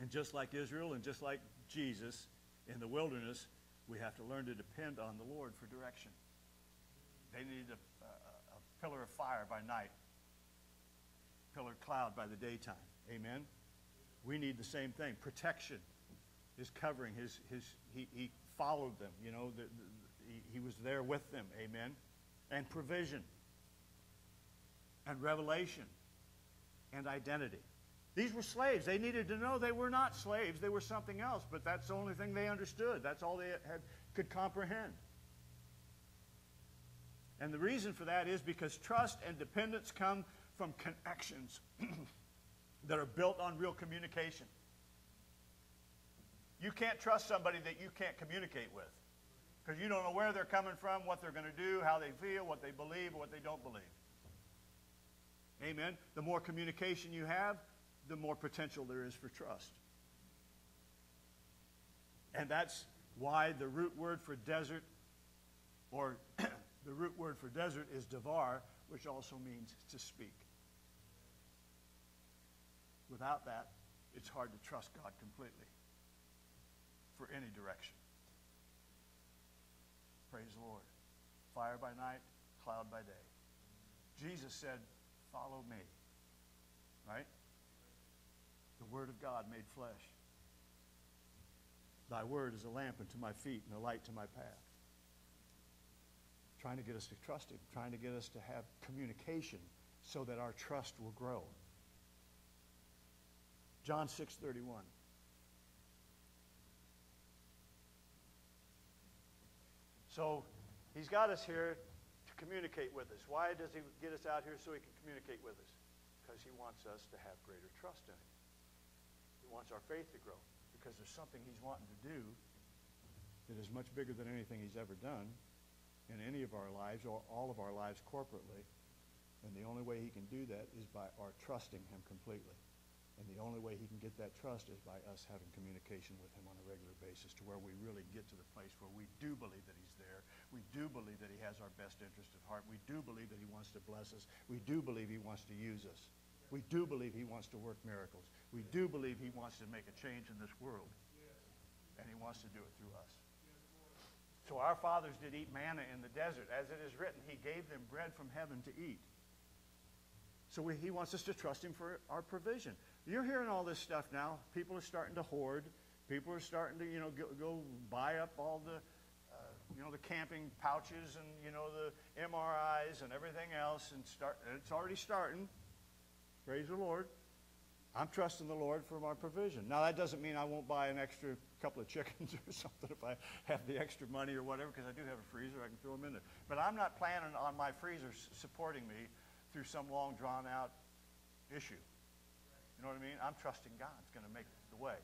And just like Israel and just like Jesus in the wilderness, we have to learn to depend on the Lord for direction. They needed a, a, a pillar of fire by night, pillar cloud by the daytime. Amen? We need the same thing. Protection, his covering, his, his, he, he followed them. You know, the, the, he, he was there with them. Amen? And provision, and revelation, and identity. These were slaves. They needed to know they were not slaves. They were something else, but that's the only thing they understood. That's all they had, could comprehend. And the reason for that is because trust and dependence come from connections (clears throat) that are built on real communication. You can't trust somebody that you can't communicate with because you don't know where they're coming from, what they're going to do, how they feel, what they believe, or what they don't believe. Amen. The more communication you have, the more potential there is for trust. And that's why the root word for desert, or (clears throat) the root word for desert is davar, which also means to speak. Without that, it's hard to trust God completely for any direction. Praise the Lord. Fire by night, cloud by day. Jesus said, Follow me. Right? Word of God made flesh. Thy Word is a lamp unto my feet and a light to my path. Trying to get us to trust Him, trying to get us to have communication so that our trust will grow. John 6 31. So he's got us here to communicate with us. Why does he get us out here so he can communicate with us? Because he wants us to have greater trust in him. Wants our faith to grow because there's something he's wanting to do that is much bigger than anything he's ever done in any of our lives or all of our lives corporately. And the only way he can do that is by our trusting him completely. And the only way he can get that trust is by us having communication with him on a regular basis to where we really get to the place where we do believe that he's there. We do believe that he has our best interest at heart. We do believe that he wants to bless us. We do believe he wants to use us. We do believe he wants to work miracles. We do believe he wants to make a change in this world. And he wants to do it through us. So our fathers did eat manna in the desert. As it is written, he gave them bread from heaven to eat. So we, he wants us to trust him for our provision. You're hearing all this stuff now. People are starting to hoard. People are starting to, you know, go, go buy up all the, uh, you know, the camping pouches and, you know, the MREs and everything else. And start. And it's already starting. Praise the Lord. I'm trusting the Lord for my provision. Now, that doesn't mean I won't buy an extra couple of chickens (laughs) or something if I have the extra money or whatever, because I do have a freezer. I can throw them in there. But I'm not planning on my freezer supporting me through some long, drawn out issue. You know what I mean? I'm trusting God's going to make the way.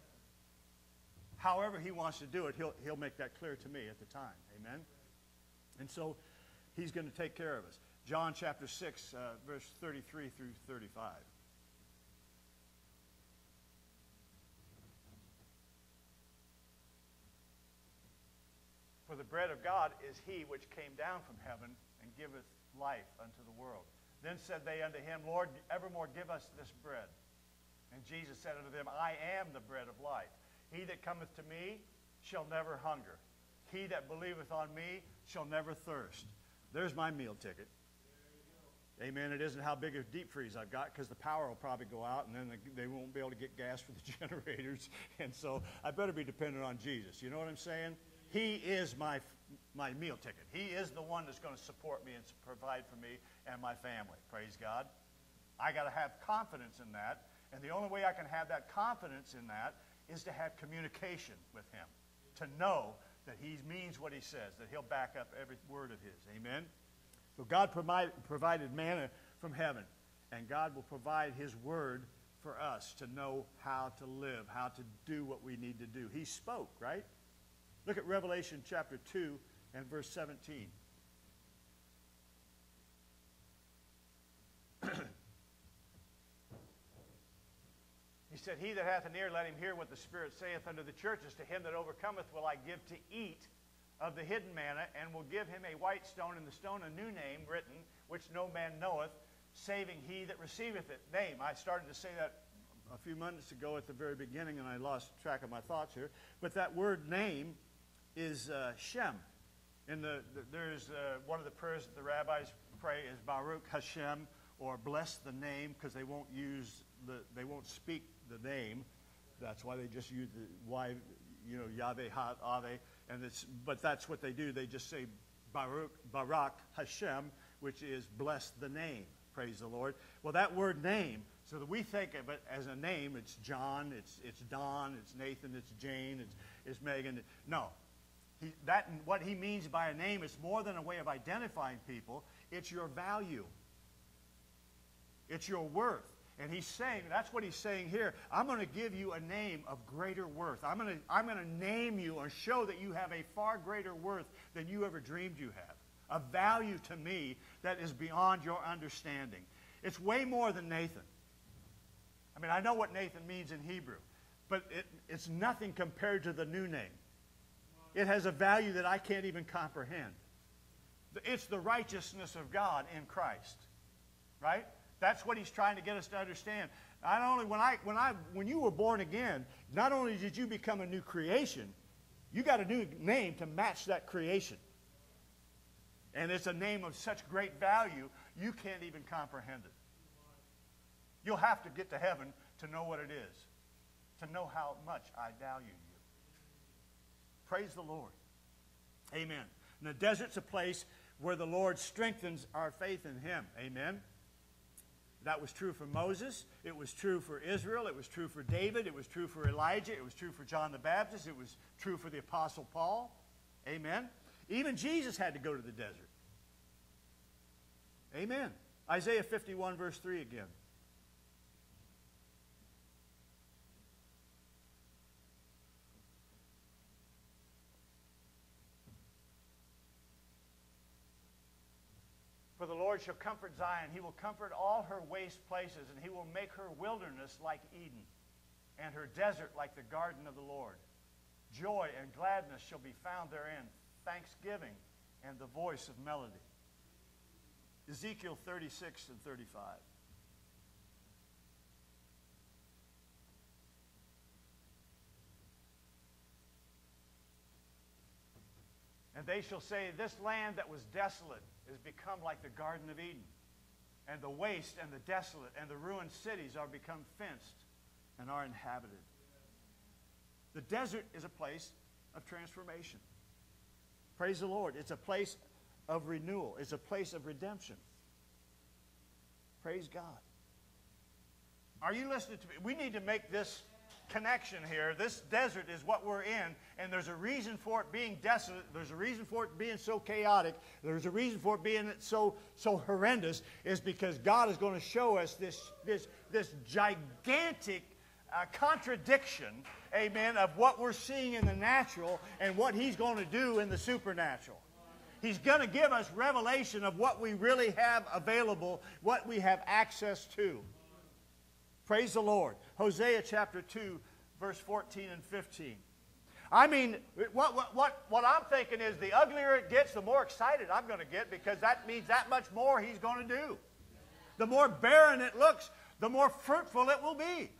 However he wants to do it, he'll, he'll make that clear to me at the time. Amen? And so he's going to take care of us. John chapter 6, uh, verse 33 through 35. For the bread of God is he which came down from heaven and giveth life unto the world. Then said they unto him, Lord, evermore give us this bread. And Jesus said unto them, I am the bread of life. He that cometh to me shall never hunger. He that believeth on me shall never thirst. There's my meal ticket. Amen. It isn't how big a deep freeze I've got because the power will probably go out and then they won't be able to get gas for the (laughs) generators. And so I better be dependent on Jesus. You know what I'm saying? He is my, my meal ticket. He is the one that's going to support me and provide for me and my family. Praise God. I got to have confidence in that and the only way I can have that confidence in that is to have communication with him, to know that he means what he says, that he'll back up every word of his. Amen? So God provide, provided manna from heaven, and God will provide his word for us to know how to live, how to do what we need to do. He spoke, right? Look at Revelation chapter 2 and verse 17. (clears throat) he said, He that hath an ear, let him hear what the Spirit saith unto the churches. To him that overcometh will I give to eat of the hidden manna, and will give him a white stone, and the stone a new name written, which no man knoweth, saving he that receiveth it. Name. I started to say that a few minutes ago at the very beginning, and I lost track of my thoughts here. But that word name is uh, Shem. In the, the there's uh, one of the prayers that the rabbis pray is Baruch Hashem, or bless the name, because they won't use the, they won't speak the name. That's why they just use the why, you know, Yahweh Ha Ave, and it's but that's what they do. They just say Baruch, Barak Hashem, which is bless the name. Praise the Lord. Well, that word name, so that we think of it as a name, it's John, it's it's Don, it's Nathan, it's Jane, it's it's Megan. No, he, that what he means by a name is more than a way of identifying people. It's your value. It's your worth. And he's saying, that's what he's saying here. I'm going to give you a name of greater worth. I'm going to, I'm going to name you or show that you have a far greater worth than you ever dreamed you have. A value to me that is beyond your understanding. It's way more than Nathan. I mean, I know what Nathan means in Hebrew, but it, it's nothing compared to the new name. It has a value that I can't even comprehend. It's the righteousness of God in Christ, right? That's what he's trying to get us to understand. Not only when I when I when you were born again, not only did you become a new creation, you got a new name to match that creation. And it's a name of such great value, you can't even comprehend it. You'll have to get to heaven to know what it is, to know how much I value you. Praise the Lord. Amen. And the desert's a place where the Lord strengthens our faith in Him. Amen. That was true for Moses. It was true for Israel. It was true for David. It was true for Elijah. It was true for John the Baptist. It was true for the Apostle Paul. Amen. Even Jesus had to go to the desert. Amen. Isaiah 51, verse 3 again. For the Lord shall comfort Zion. He will comfort all her waste places, and he will make her wilderness like Eden, and her desert like the garden of the Lord. Joy and gladness shall be found therein, thanksgiving and the voice of melody. Ezekiel 36 and 35. And they shall say, This land that was desolate is become like the Garden of Eden. And the waste and the desolate and the ruined cities are become fenced and are inhabited. The desert is a place of transformation. Praise the Lord. It's a place of renewal, it's a place of redemption. Praise God. Are you listening to me? We need to make this connection here. This desert is what we're in, and there's a reason for it being desolate. There's a reason for it being so chaotic. There's a reason for it being so so horrendous. Is because God is going to show us this this this gigantic uh, contradiction, amen, of what we're seeing in the natural and what He's going to do in the supernatural. He's going to give us revelation of what we really have available, what we have access to. Praise the Lord. Hosea chapter 2, verse 14 and 15. I mean, what, what, what, what I'm thinking is the uglier it gets, the more excited I'm going to get because that means that much more he's going to do. The more barren it looks, the more fruitful it will be.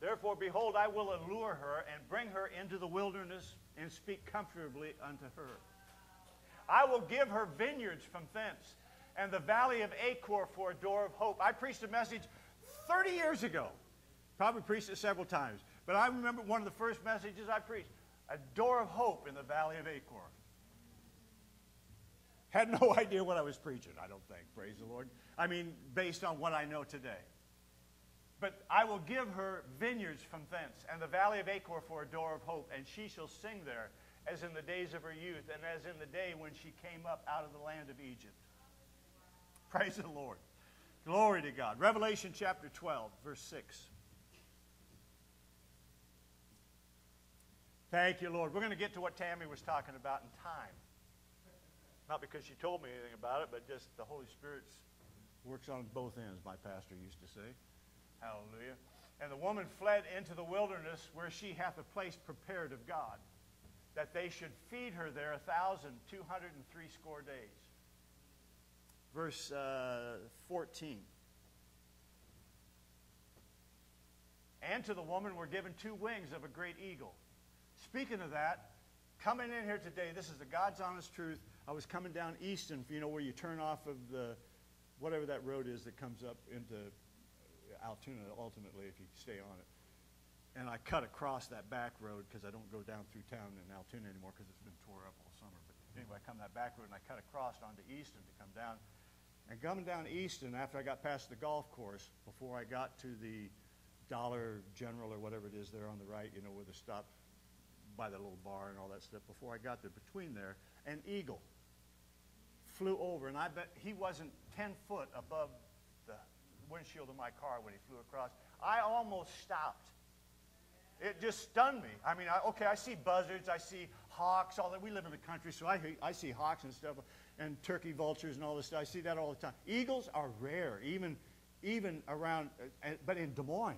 Therefore, behold, I will allure her and bring her into the wilderness and speak comfortably unto her. I will give her vineyards from thence and the valley of Achor for a door of hope. I preached a message 30 years ago. Probably preached it several times. But I remember one of the first messages I preached a door of hope in the valley of Achor. Had no (laughs) idea what I was preaching, I don't think. Praise the Lord. I mean, based on what I know today. But I will give her vineyards from thence, and the valley of Achor for a door of hope, and she shall sing there as in the days of her youth, and as in the day when she came up out of the land of Egypt. Praise the Lord. Glory to God. Revelation chapter 12, verse 6. Thank you, Lord. We're going to get to what Tammy was talking about in time. Not because she told me anything about it, but just the Holy Spirit works on both ends, my pastor used to say. Hallelujah. And the woman fled into the wilderness where she hath a place prepared of God, that they should feed her there a thousand two hundred and three score days verse uh, 14. And to the woman were given two wings of a great eagle. Speaking of that, coming in here today, this is the God's honest truth. I was coming down Easton, you know, where you turn off of the, whatever that road is that comes up into Altoona ultimately if you stay on it. And I cut across that back road because I don't go down through town in Altoona anymore because it's been tore up all summer. But anyway, I come that back road and I cut across onto Easton to come down. And coming down Easton, after I got past the golf course, before I got to the Dollar General or whatever it is there on the right, you know, where the stop by the little bar and all that stuff, before I got there, between there, an eagle flew over, and I bet he wasn't 10 foot above the windshield of my car when he flew across. I almost stopped. It just stunned me. I mean, I, okay, I see buzzards, I see hawks, all that. We live in the country, so I, I see hawks and stuff and turkey vultures and all this stuff. I see that all the time. Eagles are rare, even, even around, uh, but in Des Moines.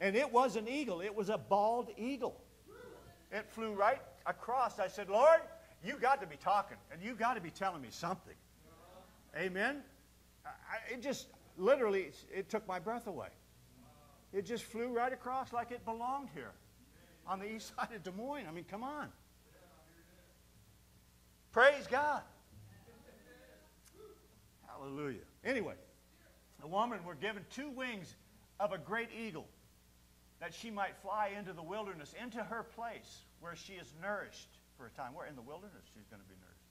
And it was an eagle. It was a bald eagle. It flew right across. I said, Lord, you got to be talking, and you got to be telling me something. Amen? I, I- it just, literally, it took my breath away. It just flew right across like it belonged here on the east (laughs) side of Des Moines. I mean, come on. Praise God. Hallelujah. Anyway, the woman were given two wings of a great eagle that she might fly into the wilderness, into her place where she is nourished for a time. Where in the wilderness she's going to be nourished.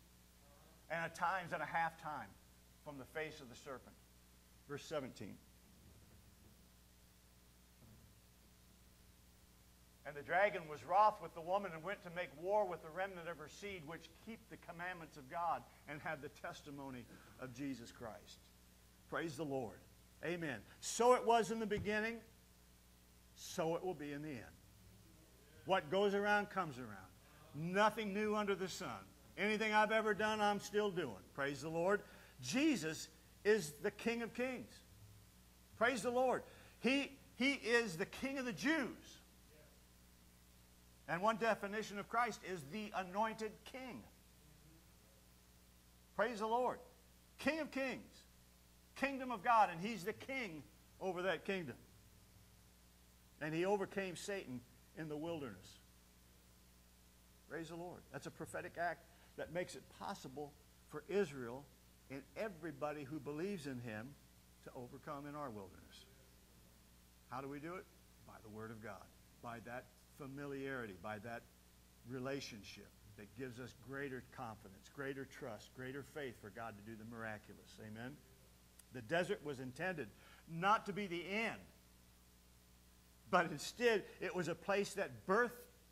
And a times and a half time from the face of the serpent. Verse 17. And the dragon was wroth with the woman and went to make war with the remnant of her seed, which keep the commandments of God and have the testimony of Jesus Christ. Praise the Lord. Amen. So it was in the beginning, so it will be in the end. What goes around comes around. Nothing new under the sun. Anything I've ever done, I'm still doing. Praise the Lord. Jesus is the King of Kings. Praise the Lord. He, he is the King of the Jews. And one definition of Christ is the anointed king. Praise the Lord. King of kings. Kingdom of God. And he's the king over that kingdom. And he overcame Satan in the wilderness. Praise the Lord. That's a prophetic act that makes it possible for Israel and everybody who believes in him to overcome in our wilderness. How do we do it? By the Word of God. By that familiarity, by that relationship that gives us greater confidence, greater trust, greater faith for God to do the miraculous. Amen? The desert was intended not to be the end, but instead it was a place that birthed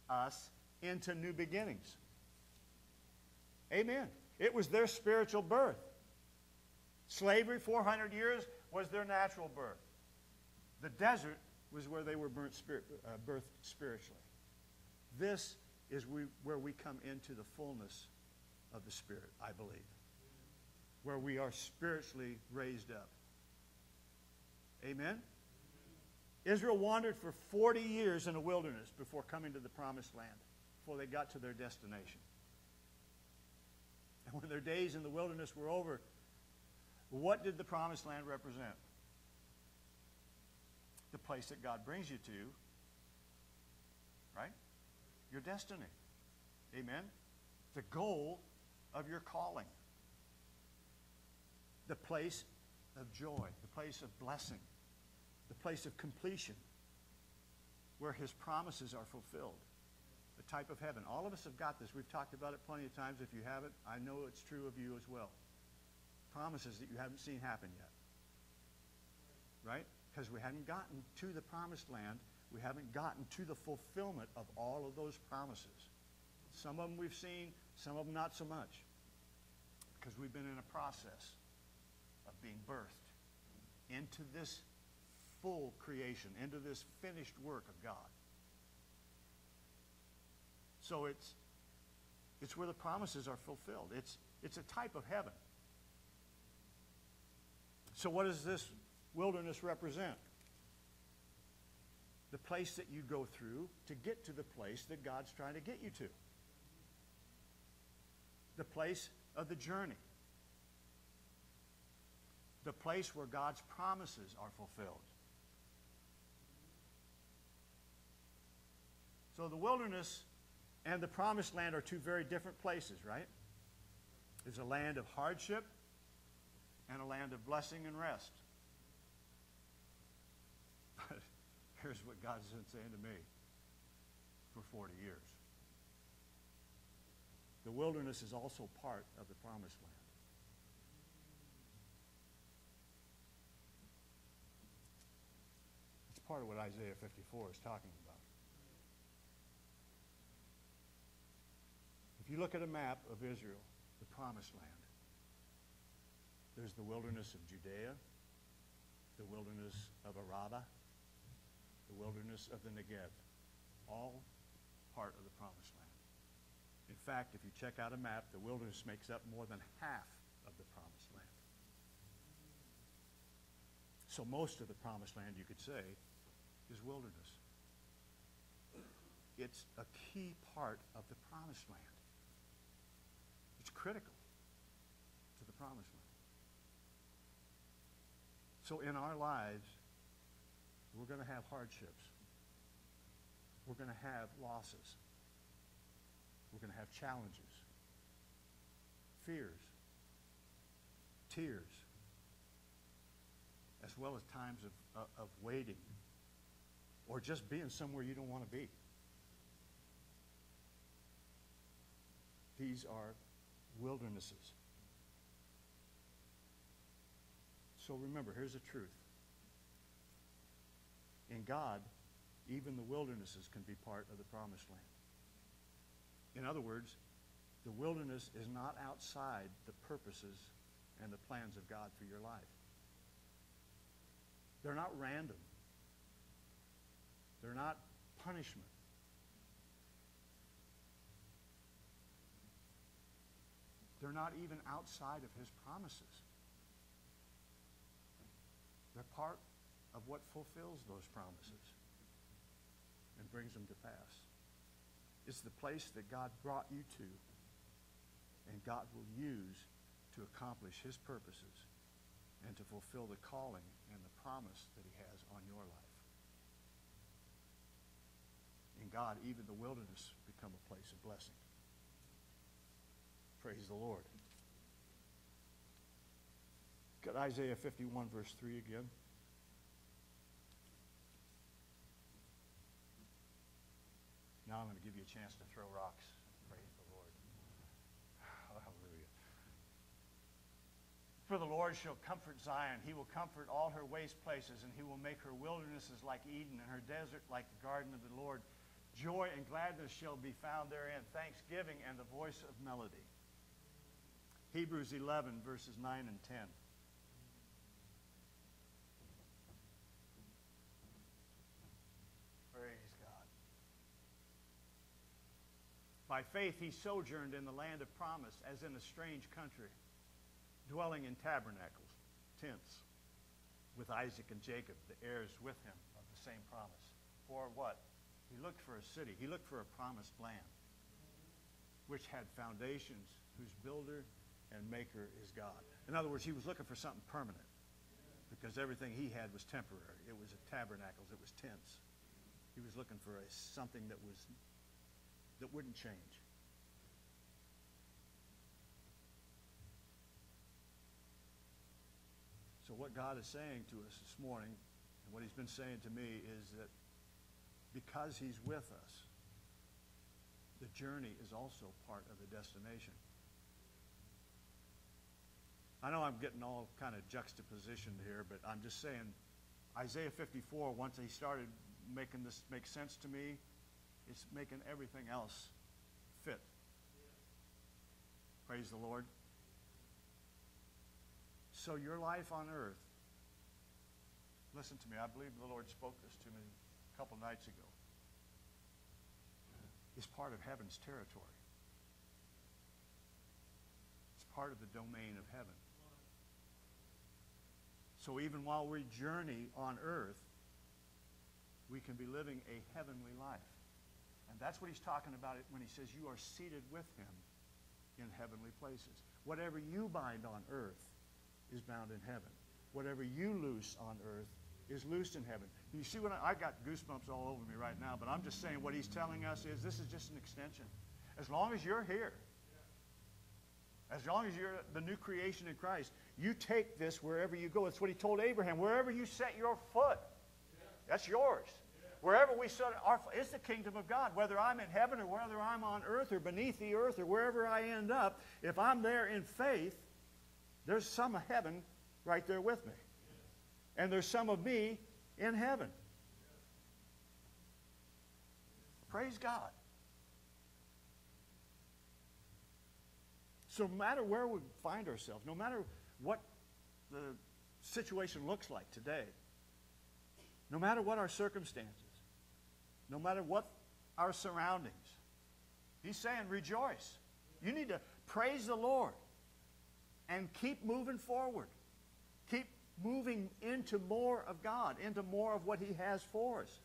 us into new beginnings. Amen. It was their spiritual birth. Slavery, 400 years, was their natural birth. The desert was where they were burnt spirit, uh, birthed spiritually. This is we, where we come into the fullness of the Spirit, I believe. Where we are spiritually raised up. Amen? Israel wandered for 40 years in the wilderness before coming to the promised land, before they got to their destination. And when their days in the wilderness were over, what did the promised land represent? Place that God brings you to, right? Your destiny. Amen? The goal of your calling. The place of joy, the place of blessing, the place of completion, where his promises are fulfilled. The type of heaven. All of us have got this. We've talked about it plenty of times. If you haven't, I know it's true of you as well. Promises that you haven't seen happen yet. Right? Because we hadn't gotten to the promised land. We haven't gotten to the fulfillment of all of those promises. Some of them we've seen, some of them not so much. Because we've been in a process of being birthed into this full creation, into this finished work of God. So it's, it's where the promises are fulfilled. It's, it's a type of heaven. So what does this wilderness represent? The place that you go through to get to the place that God's trying to get you to. The place of the journey. The place where God's promises are fulfilled. So the wilderness and the promised land are two very different places, right? There's a land of hardship and a land of blessing and rest. But (laughs) here's what God's been saying to me for 40 years. The wilderness is also part of the promised land. It's part of what Isaiah 54 is talking about. If you look at a map of Israel, the promised land, there's the wilderness of Judea, the wilderness of Arabah, the wilderness of the Negev, all part of the promised land. In fact, if you check out a map, the wilderness makes up more than half of the promised land. So most of the promised land, you could say, is wilderness. It's a key part of the promised land. It's critical to the promised land. So in our lives, we're going to have hardships. We're going to have losses. We're going to have challenges, fears, tears, as well as times of, uh, of waiting or just being somewhere you don't want to be. These are wildernesses. So remember, here's the truth. In God, even the wildernesses can be part of the promised land. In other words, the wilderness is not outside the purposes and the plans of God for your life. They're not random. They're not punishment. They're not even outside of his promises. They're part of what fulfills those promises and brings them to pass. It's the place that God brought you to and God will use to accomplish his purposes and to fulfill the calling and the promise that he has on your life. In God, even the wilderness become a place of blessing. Praise the Lord. Got Isaiah 51, verse 3 again. Now I'm going to give you a chance to throw rocks. Praise the Lord. Hallelujah. For the Lord shall comfort Zion. He will comfort all her waste places, and he will make her wildernesses like Eden, and her desert like the garden of the Lord. Joy and gladness shall be found therein, thanksgiving and the voice of melody. Hebrews 11, verses 9 and 10. Praise God. By faith, he sojourned in the land of promise as in a strange country, dwelling in tabernacles, tents, with Isaac and Jacob, the heirs with him of the same promise. For what? He looked for a city. He looked for a promised land, which had foundations, whose builder and maker is God. In other words, he was looking for something permanent because everything he had was temporary. It was tabernacles, it was tents. He was looking for a, something that was that wouldn't change. So what God is saying to us this morning, and what he's been saying to me is that because he's with us, the journey is also part of the destination. I know I'm getting all kind of juxtapositioned here, but I'm just saying Isaiah 54, once he started making this make sense to me, it's making everything else fit. Praise the Lord. So your life on earth, listen to me, I believe the Lord spoke this to me a couple nights ago, is part of heaven's territory. It's part of the domain of heaven. So even while we journey on earth, we can be living a heavenly life. And that's what he's talking about when he says you are seated with him in heavenly places. Whatever you bind on earth is bound in heaven. Whatever you loose on earth is loosed in heaven. You see what I, I got goosebumps all over me right now, but I'm just saying what he's telling us is this is just an extension. As long as you're here, as long as you're the new creation in Christ, you take this wherever you go. That's what he told Abraham. Wherever you set your foot, that's yours. Wherever we set our it's the kingdom of God. Whether I'm in heaven or whether I'm on earth or beneath the earth or wherever I end up, if I'm there in faith, there's some of heaven right there with me. And there's some of me in heaven. Praise God. So no matter where we find ourselves, no matter what the situation looks like today, no matter what our circumstances, no matter what our surroundings, he's saying, rejoice. You need to praise the Lord and keep moving forward. Keep moving into more of God, into more of what he has for us.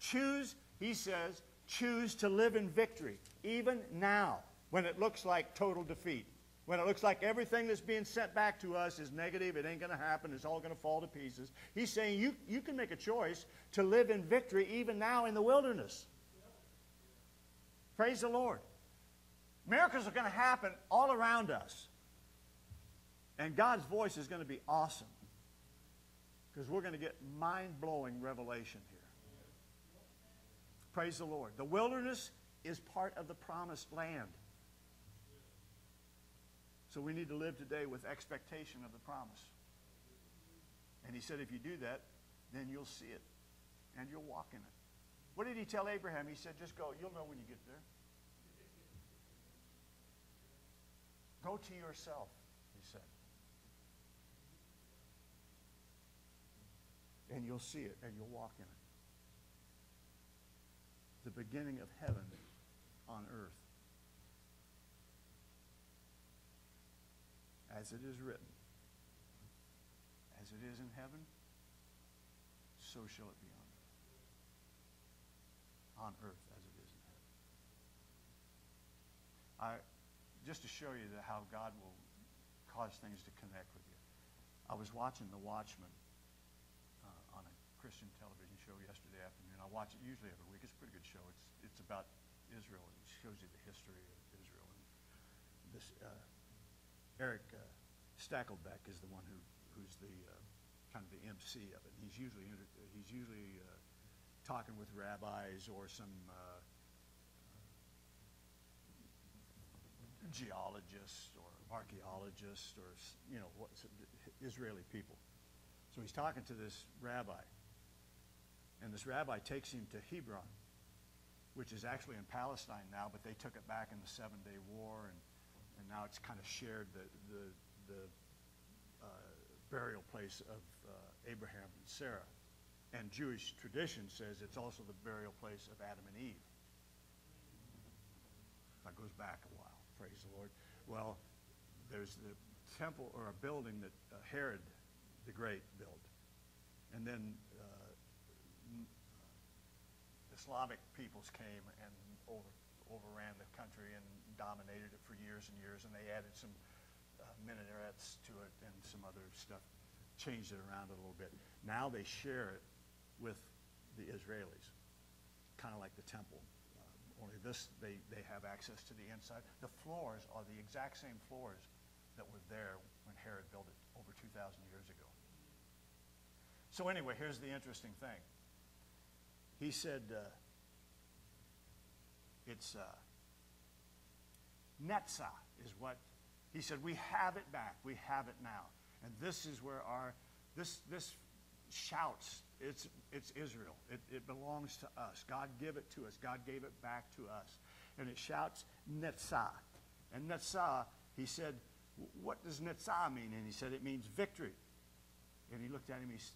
Choose, he says, choose to live in victory, even now when it looks like total defeat. When it looks like everything that's being sent back to us is negative, it ain't going to happen, it's all going to fall to pieces. He's saying you, you can make a choice to live in victory even now in the wilderness. Praise the Lord. Miracles are going to happen all around us. And God's voice is going to be awesome because we're going to get mind blowing revelation here. Praise the Lord. The wilderness is part of the promised land. So we need to live today with expectation of the promise. And he said, if you do that, then you'll see it and you'll walk in it. What did he tell Abraham? He said, just go. You'll know when you get there. Go to yourself, he said. And you'll see it and you'll walk in it. The beginning of heaven on earth. As it is written, as it is in heaven, so shall it be on earth. On earth as it is in heaven. I, just to show you that how God will cause things to connect with you. I was watching The Watchman uh, on a Christian television show yesterday afternoon. I watch it usually every week. It's a pretty good show. It's, it's about Israel. It shows you the history of Israel. And this uh, Eric uh, Stakelbeck is the one who, who's the uh, kind of the MC of it. He's usually he's usually uh, talking with rabbis or some uh, geologists or archaeologists or you know what, Israeli people. So he's talking to this rabbi, and this rabbi takes him to Hebron, which is actually in Palestine now, but they took it back in the Seven Day War, and, and now it's kind of shared the the, the uh, burial place of uh, Abraham and Sarah. And Jewish tradition says it's also the burial place of Adam and Eve. That goes back a while. Praise the Lord. Well, there's the temple or a building that uh, Herod the Great built. And then uh, the Slavic peoples came and over, overran the country and dominated it for years and years, and they added some uh, minarets to it and some other stuff, changed it around a little bit. Now they share it with the Israelis, kind of like the temple only this, they, they have access to the inside. The floors are the exact same floors that were there when Herod built it over 2,000 years ago. So anyway, here's the interesting thing. He said, uh, it's uh, Netzah is what, he said, we have it back. We have it now. And this is where our, this, this shouts it's, it's Israel. It, it belongs to us. God give it to us. God gave it back to us. And it shouts Netzah. And Netzah, he said, what does Netzah mean? And he said, it means victory. And he looked at him, he's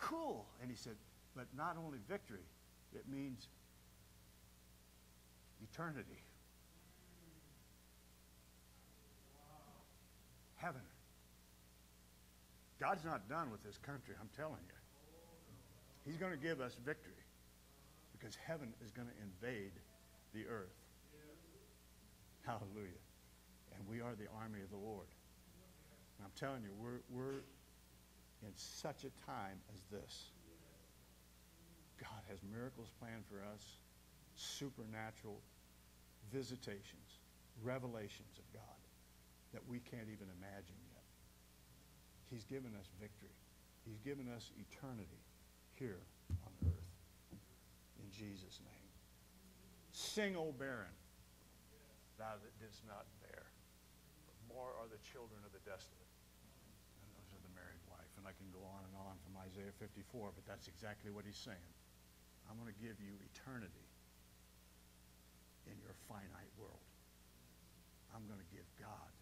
cool. And he said, but not only victory, it means eternity. Heaven. God's not done with this country, I'm telling you. He's going to give us victory because heaven is going to invade the earth. Hallelujah. And we are the army of the Lord. And I'm telling you, we're, we're in such a time as this. God has miracles planned for us, supernatural visitations, revelations of God that we can't even imagine yet. He's given us victory. He's given us eternity here on earth. In Jesus' name. Sing, O barren, thou that didst not bear. But more are the children of the desolate. And those are the married wife. And I can go on and on from Isaiah 54, but that's exactly what he's saying. I'm going to give you eternity in your finite world. I'm going to give God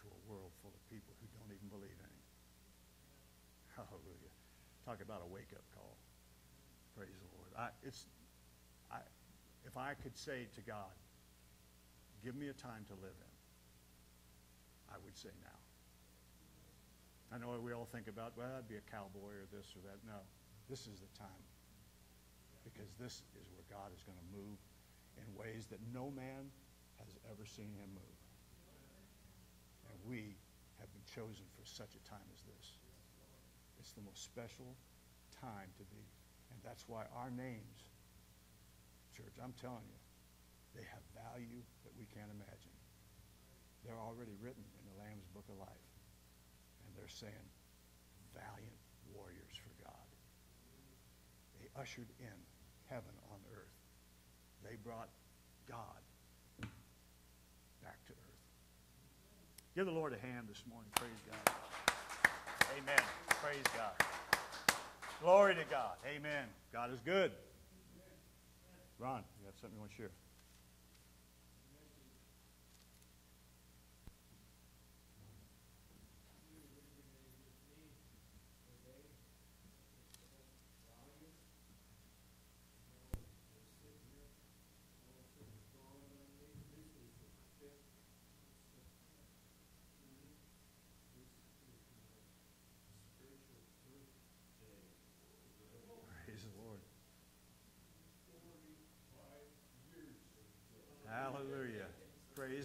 to a world full of people who don't even believe in him. Hallelujah. Talk about a wake-up call. Praise the Lord. I, it's, I, if I could say to God, give me a time to live in, I would say now. I know we all think about, well, I'd be a cowboy or this or that. No, this is the time. Because this is where God is going to move in ways that no man has ever seen him move. And we have been chosen for such a time as this. It's the most special time to be. And that's why our names, church, I'm telling you, they have value that we can't imagine. They're already written in the Lamb's Book of Life. And they're saying, valiant warriors for God. They ushered in heaven on earth. They brought God back to earth. Give the Lord a hand this morning. Praise God. Amen. Praise God. Glory to God. Amen. God is good. Ron, you have something you want to share? Praise the Lord. Hallelujah.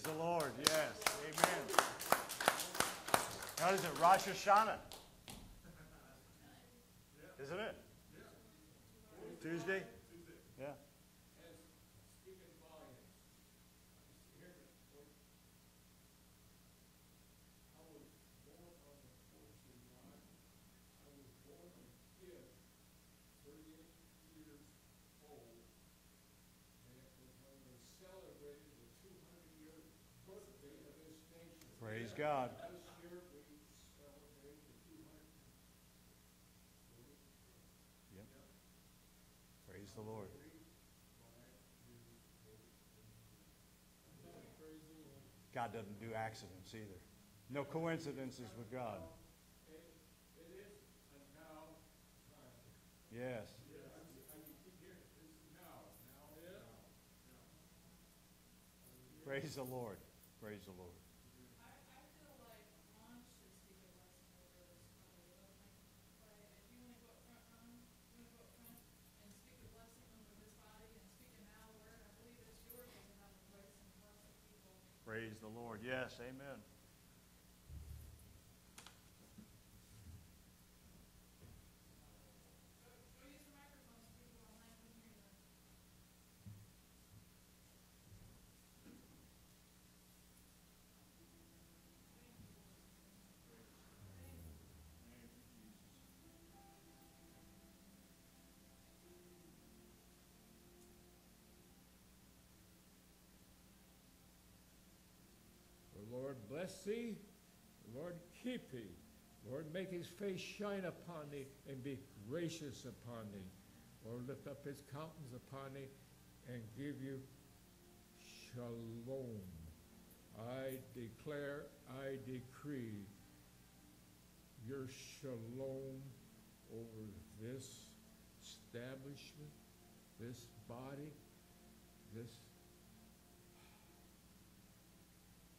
Praise the Lord. Yes. Amen. Now, is it Rosh Hashanah? Isn't it? Tuesday? Yeah. Praise God. Yep. Praise the Lord. God doesn't do accidents either. No coincidences with God. Yes. Praise the Lord. Praise the Lord. I, I feel like Ron should speak a lesson over this Sunday, don't you? Right, if you wanna go up front, Ron, you wanna go up front and speak a blessing over this body and speak a now word, I believe it's yours to have a voice and bless the people. Praise the Lord. Yes, amen. Go, go use the microphone so people online can hear you. The Lord bless thee, the Lord keep thee, Lord make his face shine upon thee and be gracious upon thee. Lord lift up his countenance upon thee and give you shalom. I declare, I decree your shalom over this establishment, this body, this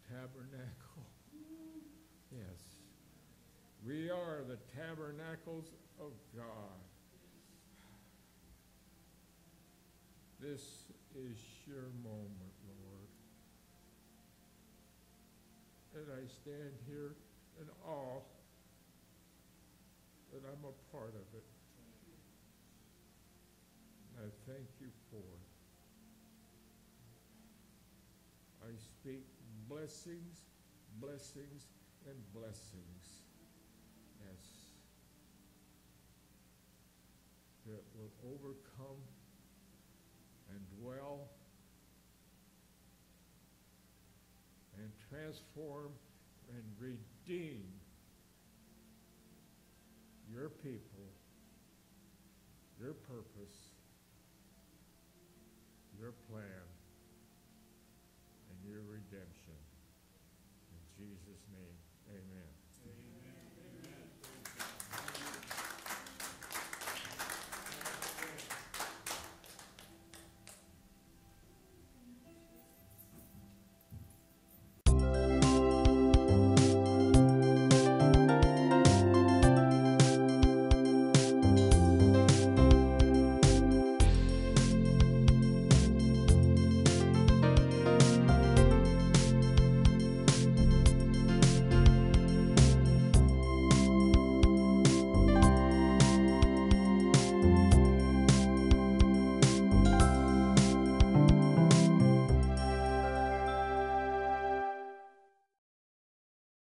tabernacle. Yes. We are the tabernacles of God. This is your moment, Lord. And I stand here in awe that I'm a part of it. I thank you for it. I speak blessings, blessings, and blessings. Yes. That will overcome and dwell and transform and redeem your people,